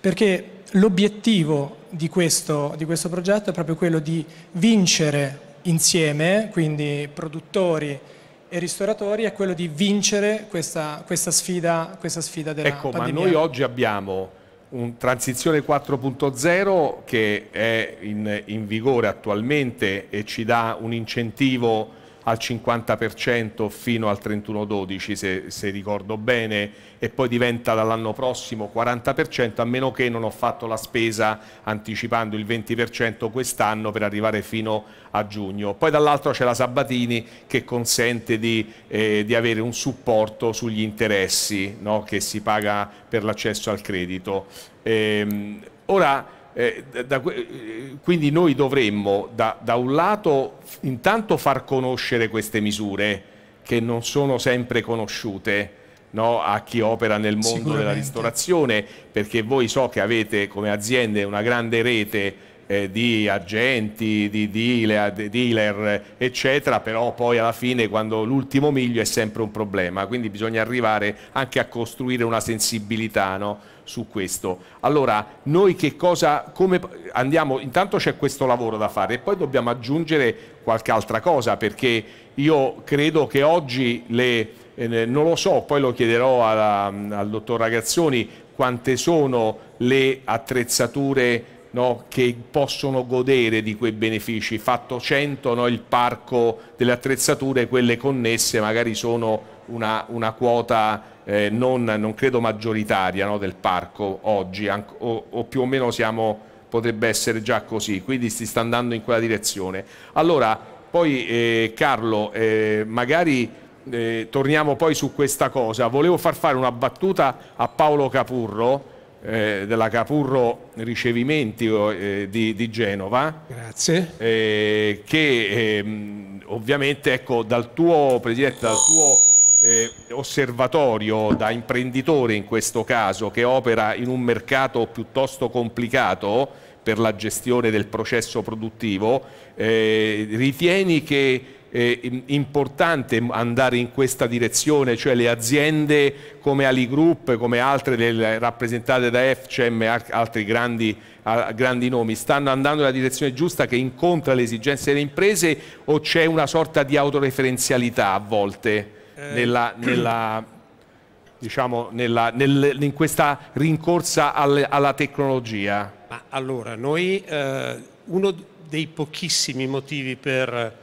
perché l'obiettivo di questo, di questo progetto è proprio quello di vincere insieme, quindi produttori e ristoratori, è quello di vincere questa, questa, sfida, questa sfida della ecco, pandemia. ma noi oggi abbiamo un Transizione 4.0 che è in, in vigore attualmente e ci dà un incentivo al 50% fino al 31-12 se, se, ricordo bene e poi diventa dall'anno prossimo 40% a meno che non ho fatto la spesa anticipando il 20% quest'anno per arrivare fino a giugno. Poi dall'altro c'è la Sabatini che consente di, eh, di avere un supporto sugli interessi no? che si paga per l'accesso al credito. Ehm, ora eh, da, eh, quindi noi dovremmo da, da, un lato intanto far conoscere queste misure che non sono sempre conosciute no, a chi opera nel mondo della ristorazione perché voi so che avete come aziende una grande rete eh, di agenti, di dealer, di dealer, eccetera, però poi alla fine quando l'ultimo miglio è sempre un problema, quindi bisogna arrivare anche a costruire una sensibilità no? su questo. Allora, noi che cosa, come andiamo, intanto c'è questo lavoro da fare e poi dobbiamo aggiungere qualche altra cosa perché io credo che oggi le, eh, non lo so, poi lo chiederò alla, al dottor Ragazzoni quante sono le attrezzature no, che possono godere di quei benefici. Fatto 100 no, il parco delle attrezzature, quelle connesse magari sono una, una quota eh, non, non, credo maggioritaria no, del parco oggi, o, o, più o meno siamo, potrebbe essere già così, quindi si sta andando in quella direzione. Allora, poi eh, Carlo, eh, magari eh, torniamo poi su questa cosa, volevo far fare una battuta a Paolo Capurro, eh, della Capurro Ricevimenti eh, di, di, Genova. Grazie. Eh, che ehm, ovviamente ecco, dal tuo Presidente, dal tuo eh, osservatorio, da imprenditore in questo caso, che opera in un mercato piuttosto complicato per la gestione del processo produttivo, eh, ritieni che eh, importante andare in questa direzione, cioè le aziende come Ali Group, come altre del, rappresentate da EFCEM e altri grandi, a, grandi, nomi, stanno andando nella direzione giusta che incontra le esigenze delle imprese o c'è una sorta di autoreferenzialità a volte eh. nella, <clears throat> nella, diciamo, nella, nel, in questa rincorsa al, alla tecnologia? Ma allora, noi eh, uno dei pochissimi motivi per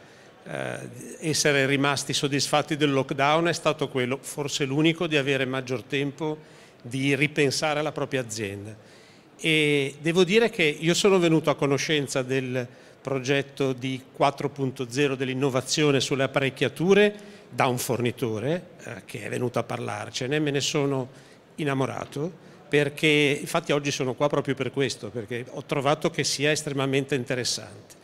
essere rimasti soddisfatti del lockdown è stato quello, forse l'unico, di avere maggior tempo di ripensare alla propria azienda. E devo dire che io sono venuto a conoscenza del progetto di 4.0 dell'innovazione sulle apparecchiature da un fornitore eh, che è venuto a parlarcene, me ne sono innamorato perché infatti oggi sono qua proprio per questo, perché ho trovato che sia estremamente interessante.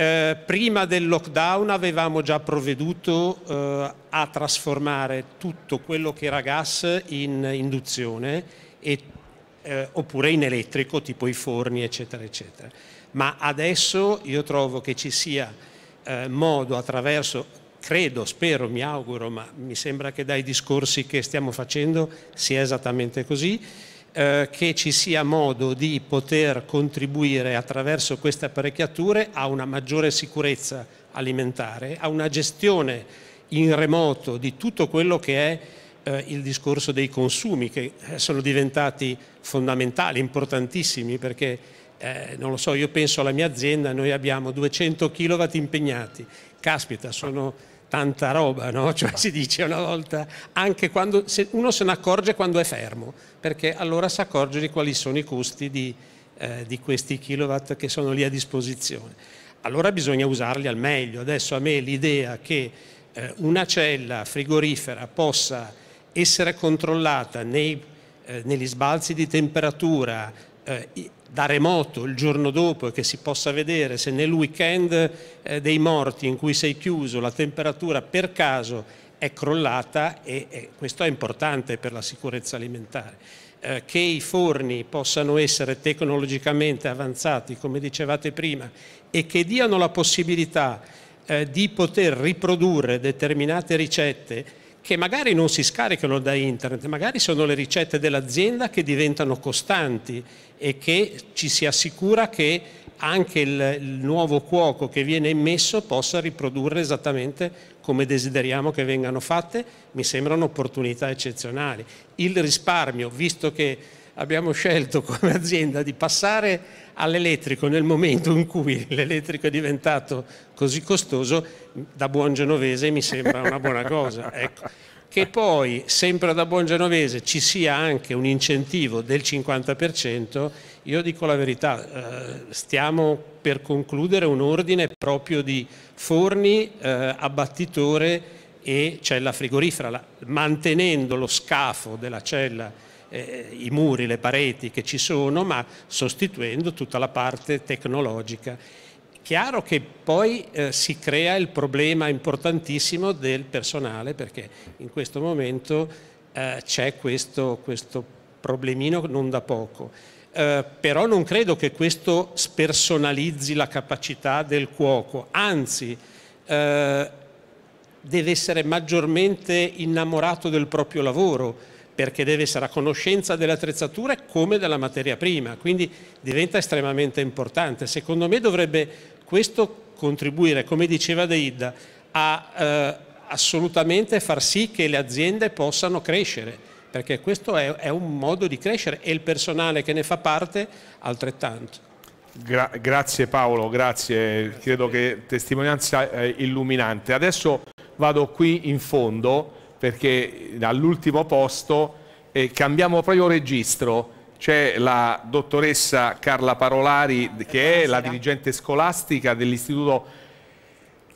Eh, prima del lockdown avevamo già provveduto eh, a trasformare tutto quello che era gas in induzione e, eh, oppure in elettrico, tipo i forni, eccetera, eccetera. Ma adesso io trovo che ci sia eh, modo attraverso, credo, spero, mi auguro, ma mi sembra che dai discorsi che stiamo facendo sia esattamente così, eh, che ci sia modo di poter contribuire attraverso queste apparecchiature a una maggiore sicurezza alimentare, a una gestione in remoto di tutto quello che è eh, il discorso dei consumi che eh, sono diventati fondamentali, importantissimi perché eh, non lo so, io penso alla mia azienda, noi abbiamo 200 kW impegnati, caspita, sono tanta roba, no? <laughs> Cioè si dice una volta, anche quando se uno se ne accorge quando è fermo, perché allora si accorge di quali sono i costi di, eh, di questi kilowatt che sono lì a disposizione. Allora bisogna usarli al meglio. Adesso a me l'idea che eh, una cella frigorifera possa essere controllata nei, eh, negli sbalzi di temperatura eh, da remoto il giorno dopo e che si possa vedere se nel weekend eh, dei morti in cui sei chiuso la temperatura per caso è crollata e, e questo è importante per la sicurezza alimentare. Eh, che i forni possano essere tecnologicamente avanzati, come dicevate prima, e che diano la possibilità eh, di poter riprodurre determinate ricette che magari non si scaricano da internet, magari sono le ricette dell'azienda che diventano costanti e che ci si assicura che anche il, il, nuovo cuoco che viene immesso possa riprodurre esattamente come desideriamo che vengano fatte, mi sembrano opportunità eccezionali. Il risparmio, visto che abbiamo scelto come azienda di passare all'elettrico nel momento in cui l'elettrico è diventato così costoso, da buon genovese mi sembra una buona cosa. <laughs> Ecco. Che poi, sempre da buon genovese, ci sia anche un incentivo del 50%, io dico la verità, eh, stiamo per concludere un ordine proprio di forni, eh, abbattitore e cella frigorifera, mantenendo lo scafo della cella eh, i muri, le pareti che ci sono, ma sostituendo tutta la parte tecnologica. Chiaro che poi eh, si crea il problema importantissimo del personale perché in questo momento eh, c'è questo, questo, problemino non da poco. Eh, però non credo che questo spersonalizzi la capacità del cuoco, anzi eh, deve essere maggiormente innamorato del proprio lavoro perché deve essere a conoscenza delle attrezzature come della materia prima, quindi diventa estremamente importante. Secondo me dovrebbe questo contribuire, come diceva Deida, a eh, assolutamente far sì che le aziende possano crescere, perché questo è, è, un modo di crescere e il personale che ne fa parte altrettanto. Gra grazie Paolo, grazie, credo che testimonianza eh, illuminante. Adesso vado qui in fondo perché all'ultimo posto eh, cambiamo proprio registro. C'è la dottoressa Carla Parolari che è la dirigente scolastica dell'Istituto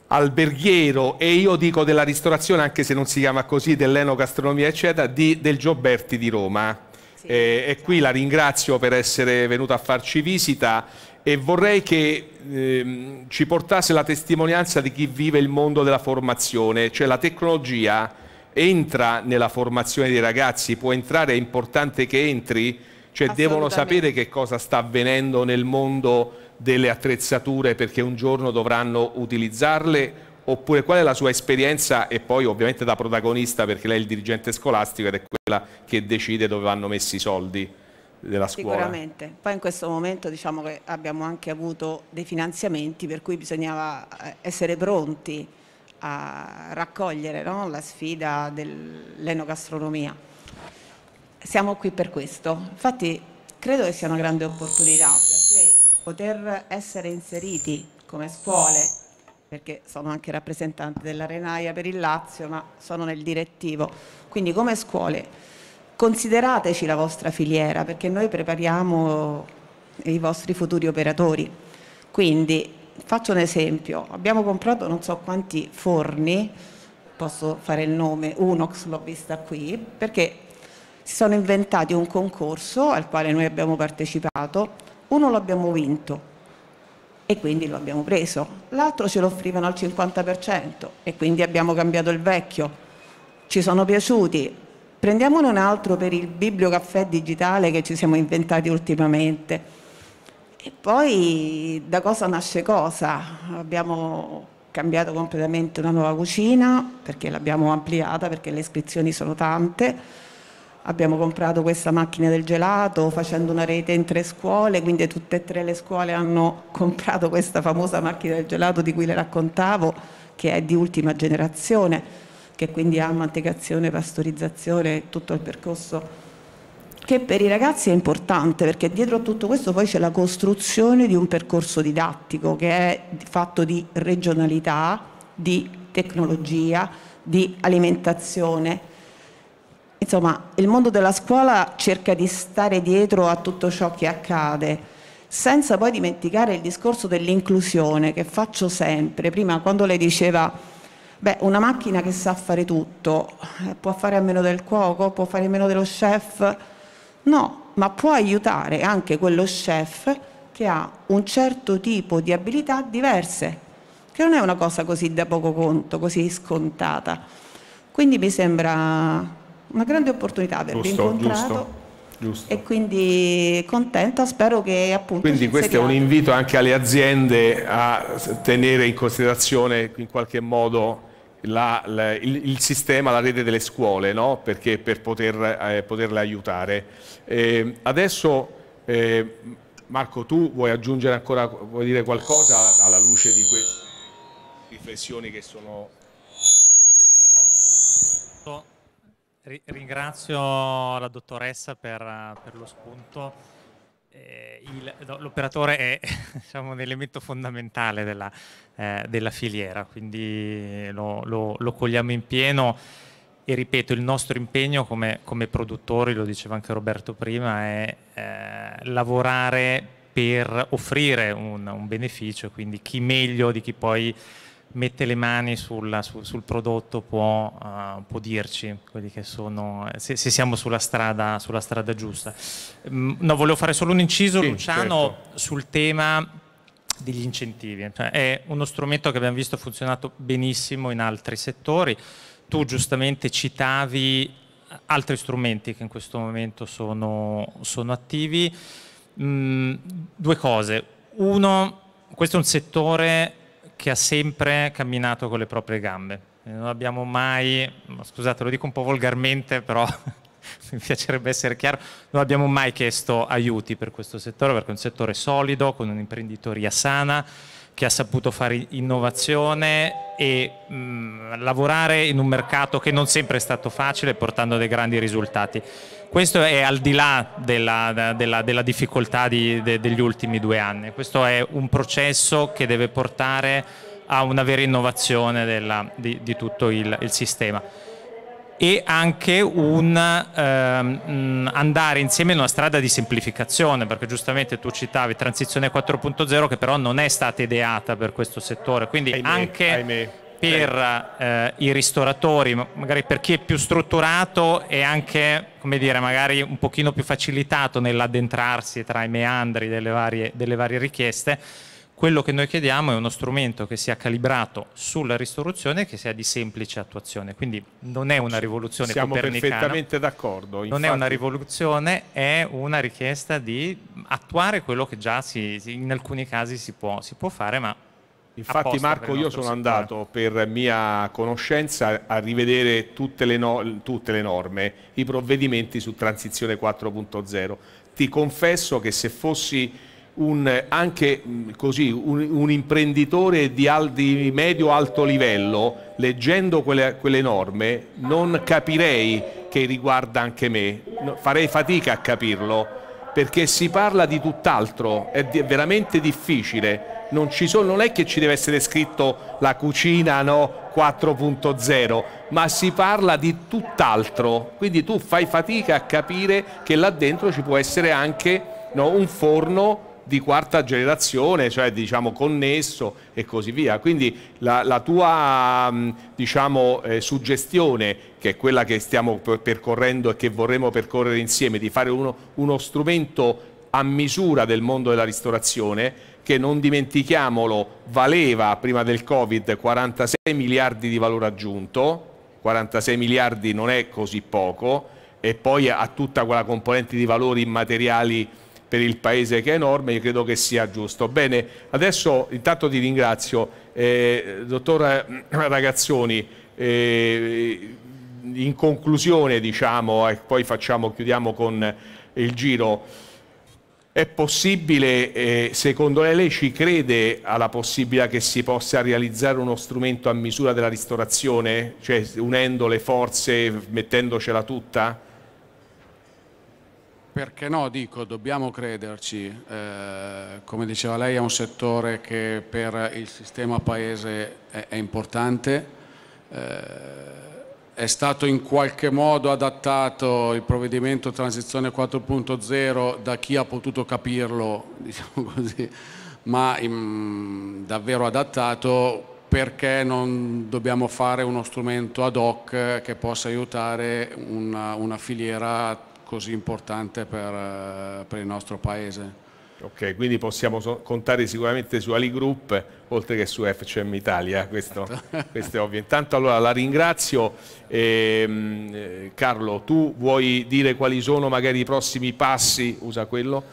alberghiero e io dico della ristorazione anche se non si chiama così, dell'enogastronomia eccetera, di, del Gioberti di Roma. Sì. Eh, e qui la ringrazio per essere venuta a farci visita e vorrei che eh, ci portasse la testimonianza di chi vive il mondo della formazione, cioè la tecnologia entra nella formazione dei ragazzi, può entrare, è importante che entri, cioè devono sapere che cosa sta avvenendo nel mondo delle attrezzature perché un giorno dovranno utilizzarle? Oppure qual è la sua esperienza? E poi ovviamente da protagonista perché lei è il dirigente scolastico ed è quella che decide dove vanno messi i soldi della scuola. Sicuramente, poi in questo momento diciamo che abbiamo anche avuto dei finanziamenti per cui bisognava eh, essere pronti a raccogliere no? la sfida dell'enogastronomia. Siamo qui per questo, infatti credo che sia una grande opportunità perché poter essere inseriti come scuole, perché sono anche rappresentante della Renaia per il Lazio, ma sono nel direttivo, quindi come scuole considerateci la vostra filiera perché noi prepariamo i vostri futuri operatori. Quindi faccio un esempio, abbiamo comprato non so quanti forni, posso fare il nome, Unox l'ho vista qui, perché si sono inventati un concorso al quale noi abbiamo partecipato, uno lo abbiamo vinto e quindi lo abbiamo preso, l'altro ce lo offrivano al 50% e quindi abbiamo cambiato il vecchio, ci sono piaciuti, prendiamone un altro per il bibliocaffè digitale che ci siamo inventati ultimamente e poi da cosa nasce cosa? Abbiamo cambiato completamente una nuova cucina perché l'abbiamo ampliata, perché le iscrizioni sono tante. Abbiamo comprato questa macchina del gelato facendo una rete in tre scuole, quindi tutte e tre le scuole hanno <laughs> comprato questa famosa macchina del gelato di cui le raccontavo, che è di ultima generazione, che quindi ha mantecazione, pastorizzazione, tutto il percorso che per i ragazzi è importante perché dietro a tutto questo poi c'è la costruzione di un percorso didattico che è fatto di regionalità, di tecnologia, di alimentazione. Insomma, il mondo della scuola cerca di stare dietro a tutto ciò che accade, senza poi dimenticare il discorso dell'inclusione che faccio sempre. Prima quando lei diceva, beh, una macchina che sa fare tutto, eh, può fare a meno del cuoco, può fare a meno dello chef, No, ma può aiutare anche quello chef che ha un certo tipo di abilità diverse, che non è una cosa così da poco conto, così scontata. Quindi mi sembra una grande opportunità avervi giusto, incontrato. Giusto. Giusto. E quindi contenta, spero che appunto. Quindi questo è un invito anche alle aziende a tenere in considerazione in qualche modo la, la, il, il, sistema, la rete delle scuole, no? Perché per poter, eh, poterle aiutare. Eh, adesso eh, Marco, tu vuoi aggiungere ancora, vuoi dire qualcosa alla luce di queste riflessioni che sono... Ringrazio la dottoressa per, per lo spunto eh, l'operatore è <laughs> diciamo, un elemento fondamentale della, eh, della filiera, quindi lo, lo, lo, cogliamo in pieno. E ripeto, il nostro impegno come, come produttori, lo diceva anche Roberto prima, è eh, lavorare per offrire un, un beneficio, quindi chi meglio di chi poi mette le mani sul, sul, sul prodotto può, uh, può, dirci sono, se, se, siamo sulla strada, sulla strada giusta. Mm, no, volevo fare solo un inciso, sì, Luciano, certo. sul tema degli incentivi. Cioè, è uno strumento che abbiamo visto funzionato benissimo in altri settori. Tu giustamente citavi altri strumenti che in questo momento sono, sono attivi. Mm, due cose. Uno, questo è un settore che ha sempre camminato con le proprie gambe. Non abbiamo mai, scusate lo dico un po' volgarmente, però <laughs> mi piacerebbe essere chiaro, non abbiamo mai chiesto aiuti per questo settore perché è un settore solido, con un'imprenditoria sana, che ha saputo fare innovazione e mh, lavorare in un mercato che non sempre è stato facile portando dei grandi risultati. Questo è al di là della, della, della difficoltà di, de, degli ultimi due anni, questo è un processo che deve portare a una vera innovazione della, di, di, tutto il, il, sistema. E anche un ehm, andare insieme in una strada di semplificazione, perché giustamente tu citavi transizione 4.0 che però non è stata ideata per questo settore, quindi ahimè, anche ahimè per eh, i ristoratori, magari per chi è più strutturato e anche, come dire, magari un pochino più facilitato nell'addentrarsi tra i meandri delle varie, delle varie richieste, quello che noi chiediamo è uno strumento che sia calibrato sulla ristorazione e che sia di semplice attuazione. Quindi non è una rivoluzione Siamo copernicana. perfettamente d'accordo. Non è una rivoluzione, è una richiesta di attuare quello che già si, in alcuni casi si può, si può fare, ma Infatti Marco io sono settore. andato per mia conoscenza a rivedere tutte le, no tutte le, norme, i provvedimenti su transizione 4.0. Ti confesso che se fossi un, anche così, un, un imprenditore di, al, di medio-alto livello, leggendo quelle, quelle, norme, non capirei che riguarda anche me, farei fatica a capirlo, perché si parla di tutt'altro, è veramente difficile. Non, sono, non, è che ci deve essere scritto la cucina no, 4.0, ma si parla di tutt'altro, quindi tu fai fatica a capire che là dentro ci può essere anche no, un forno di quarta generazione, cioè diciamo connesso e così via. Quindi la, la tua diciamo, eh, suggestione, che è quella che stiamo percorrendo e che vorremmo percorrere insieme, di fare uno, uno strumento a misura del mondo della ristorazione, che non dimentichiamolo valeva prima del Covid 46 miliardi di valore aggiunto, 46 miliardi non è così poco, e poi ha tutta quella componente di valori immateriali per il Paese che è enorme, io credo che sia giusto. Bene, adesso intanto ti ringrazio, eh, dottor Ragazzoni, eh, in conclusione diciamo, e poi facciamo, chiudiamo con il giro, è possibile, eh, secondo lei, lei ci crede alla possibilità che si possa realizzare uno strumento a misura della ristorazione, cioè unendo le forze, mettendocela tutta? Perché no, dico, dobbiamo crederci. Eh, come diceva lei, è un settore che per il sistema paese è, è importante. Eh, è stato in qualche modo adattato il provvedimento Transizione 4.0 da chi ha potuto capirlo, <laughs> diciamo così, ma in, davvero adattato perché non dobbiamo fare uno strumento ad hoc che possa aiutare una, una filiera così importante per, eh, per il nostro Paese. Ok, quindi possiamo so contare sicuramente su Ali Group oltre che su FCM Italia, questo, certo. <laughs> questo è ovvio. Intanto allora la ringrazio. Ehm, eh, Carlo, tu vuoi dire quali sono magari i prossimi passi, usa quello,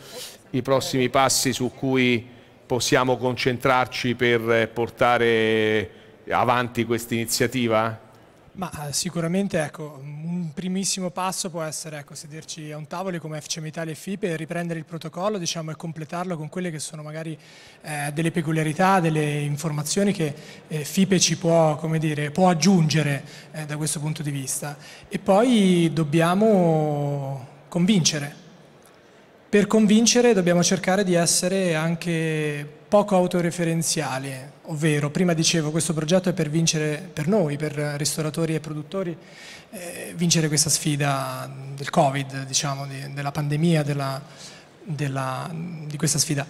i prossimi passi su cui possiamo concentrarci per portare avanti questa iniziativa? Ma eh, sicuramente ecco, un primissimo passo può essere ecco, sederci a un tavolo come FCM Italia e FIPE e riprendere il protocollo diciamo, e completarlo con quelle che sono magari eh, delle peculiarità, delle informazioni che eh, FIPE ci può, dire, può aggiungere eh, da questo punto di vista. E poi dobbiamo convincere. Per convincere dobbiamo cercare di essere anche poco autoreferenziali, ovvero prima dicevo questo progetto è per vincere per noi, per ristoratori e produttori, eh, vincere questa sfida del Covid, diciamo, di, della pandemia, della, della, di questa sfida.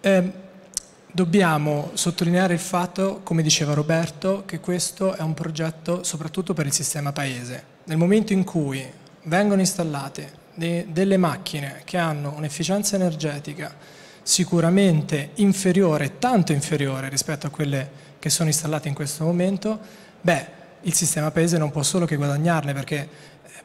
Eh, dobbiamo sottolineare il fatto, come diceva Roberto, che questo è un progetto soprattutto per il sistema paese. Nel momento in cui vengono installate de, delle macchine che hanno un'efficienza energetica sicuramente inferiore, tanto inferiore rispetto a quelle che sono installate in questo momento, beh, il sistema paese non può solo che guadagnarne perché eh,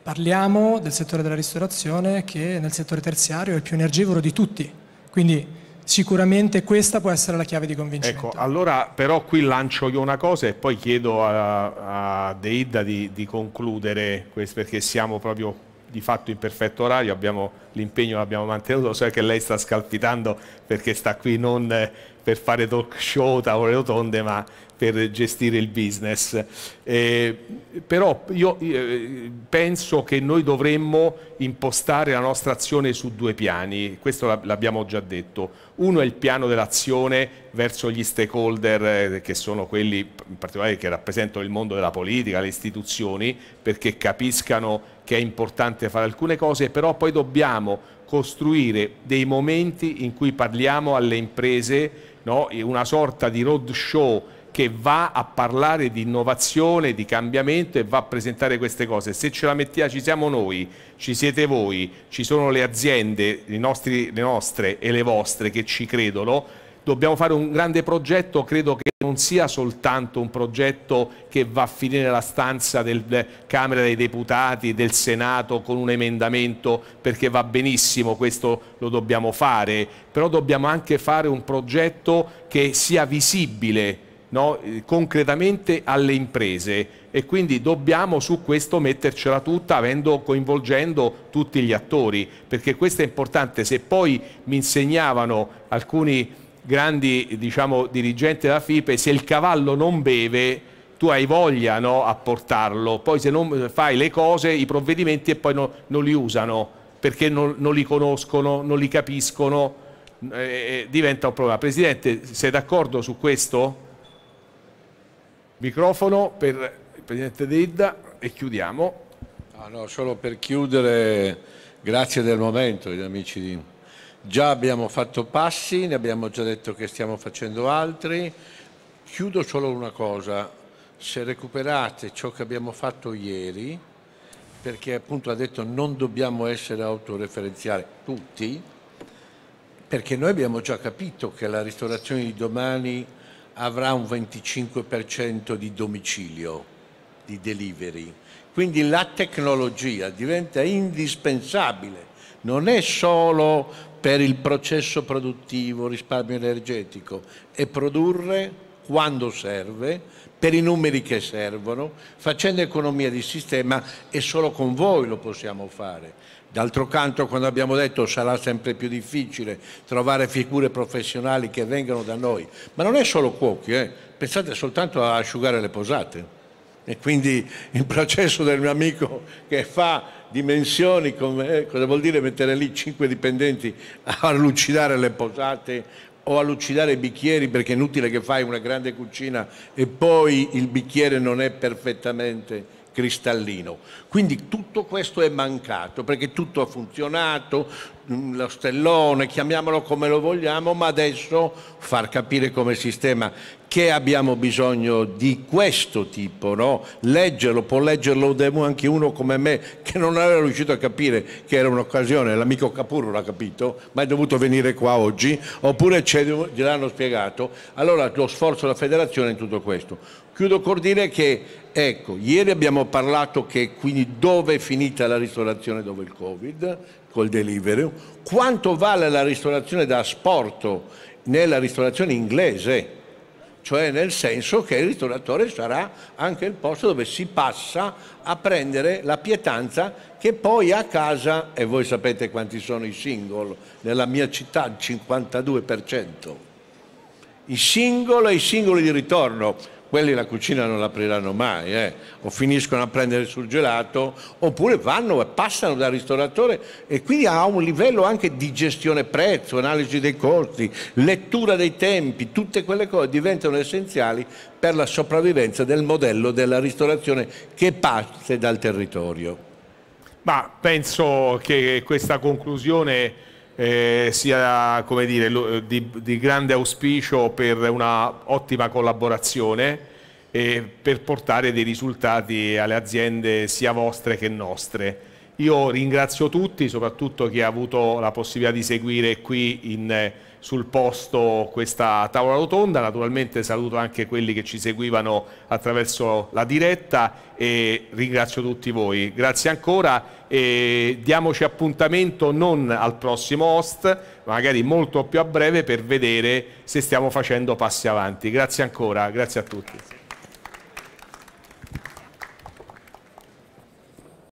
parliamo del settore della ristorazione che nel settore terziario è il più energivoro di tutti, quindi sicuramente questa può essere la chiave di convincimento. Ecco, allora però qui lancio io una cosa e poi chiedo a, a Deidda di, di concludere questo perché siamo proprio di fatto in perfetto orario, l'impegno l'abbiamo mantenuto, so che lei sta scalpitando perché sta qui non per fare talk show, tavole rotonde, ma per gestire il business. Eh, però io eh, penso che noi dovremmo impostare la nostra azione su due piani, questo l'abbiamo già detto. Uno è il piano dell'azione verso gli stakeholder eh, che sono quelli in particolare che rappresentano il mondo della politica, le istituzioni, perché capiscano che è importante fare alcune cose, però poi dobbiamo costruire dei momenti in cui parliamo alle imprese, no? una sorta di road show che va a parlare di innovazione, di cambiamento e va a presentare queste cose. Se ce la mettiamo, ci siamo noi, ci siete voi, ci sono le aziende, le, nostri, le nostre e le vostre che ci credono, dobbiamo fare un grande progetto, credo che non sia soltanto un progetto che va a finire nella stanza del Camera dei Deputati, del Senato con un emendamento perché va benissimo, questo lo dobbiamo fare, però dobbiamo anche fare un progetto che sia visibile no, concretamente alle imprese. E quindi dobbiamo su questo mettercela tutta avendo, coinvolgendo tutti gli attori. Perché questo è importante. Se poi mi insegnavano alcuni grandi diciamo, dirigenti della FIPE se il cavallo non beve tu hai voglia no, a portarlo. Poi se non fai le cose i provvedimenti e poi no, non li usano perché non, non, li conoscono, non li capiscono eh, eh diventa un problema. Presidente sei d'accordo su questo? Microfono per il Presidente Dedda e chiudiamo. Ah, no, solo per chiudere, grazie del momento, gli amici di... Già abbiamo fatto passi, ne abbiamo già detto che stiamo facendo altri. Chiudo solo una cosa, se recuperate ciò che abbiamo fatto ieri, perché appunto ha detto non dobbiamo essere autoreferenziali tutti, perché noi abbiamo già capito che la ristorazione di domani avrà un 25% di domicilio, di delivery. Quindi la tecnologia diventa indispensabile, non è solo per il processo produttivo, risparmio energetico, è produrre quando serve, per i numeri che servono, facendo economia di sistema e solo con voi lo possiamo fare. D'altro canto, quando abbiamo detto sarà sempre più difficile trovare figure professionali che vengano da noi, ma non è solo cuochi, eh? pensate soltanto a asciugare le posate. E quindi il processo del mio amico che fa dimensioni, come, eh, cosa vuol dire mettere lì cinque dipendenti a lucidare le posate o a lucidare i bicchieri perché è inutile che fai una grande cucina e poi il bicchiere non è perfettamente cristallino. Quindi tutto questo è mancato perché tutto ha funzionato, lo stellone, chiamiamolo come lo vogliamo, ma adesso far capire come sistema che abbiamo bisogno di questo tipo, no? leggerlo, può leggerlo anche uno come me che non aveva riuscito a capire che era un'occasione, l'amico Capurro l'ha capito, ma è dovuto venire qua oggi, oppure gliel'hanno spiegato, allora lo sforzo della federazione è tutto questo. Chiudo col dire che, ecco, ieri abbiamo parlato che quindi dove è finita la ristorazione dopo il Covid, col delivery, quanto vale la ristorazione da asporto nella ristorazione inglese, cioè nel senso che il ristoratore sarà anche il posto dove si passa a prendere la pietanza che poi a casa, e voi sapete quanti sono i single, nella mia città il 52%, i single e i singoli di ritorno, quelli la cucina non l'apriranno mai, eh. o finiscono a prendere il surgelato, oppure vanno e passano dal ristoratore e quindi ha un livello anche di gestione prezzo, analisi dei costi, lettura dei tempi, tutte quelle cose diventano essenziali per la sopravvivenza del modello della ristorazione che parte dal territorio. Ma penso che questa conclusione eh, sia dire, di, di, grande auspicio per una ottima collaborazione e per portare dei risultati alle aziende sia vostre che nostre. Io ringrazio tutti, soprattutto chi ha avuto la possibilità di seguire qui in, sul posto questa tavola rotonda, naturalmente saluto anche quelli che ci seguivano attraverso la diretta e ringrazio tutti voi. Grazie ancora e diamoci appuntamento non al prossimo host, magari molto più a breve per vedere se stiamo facendo passi avanti. Grazie ancora, grazie a tutti.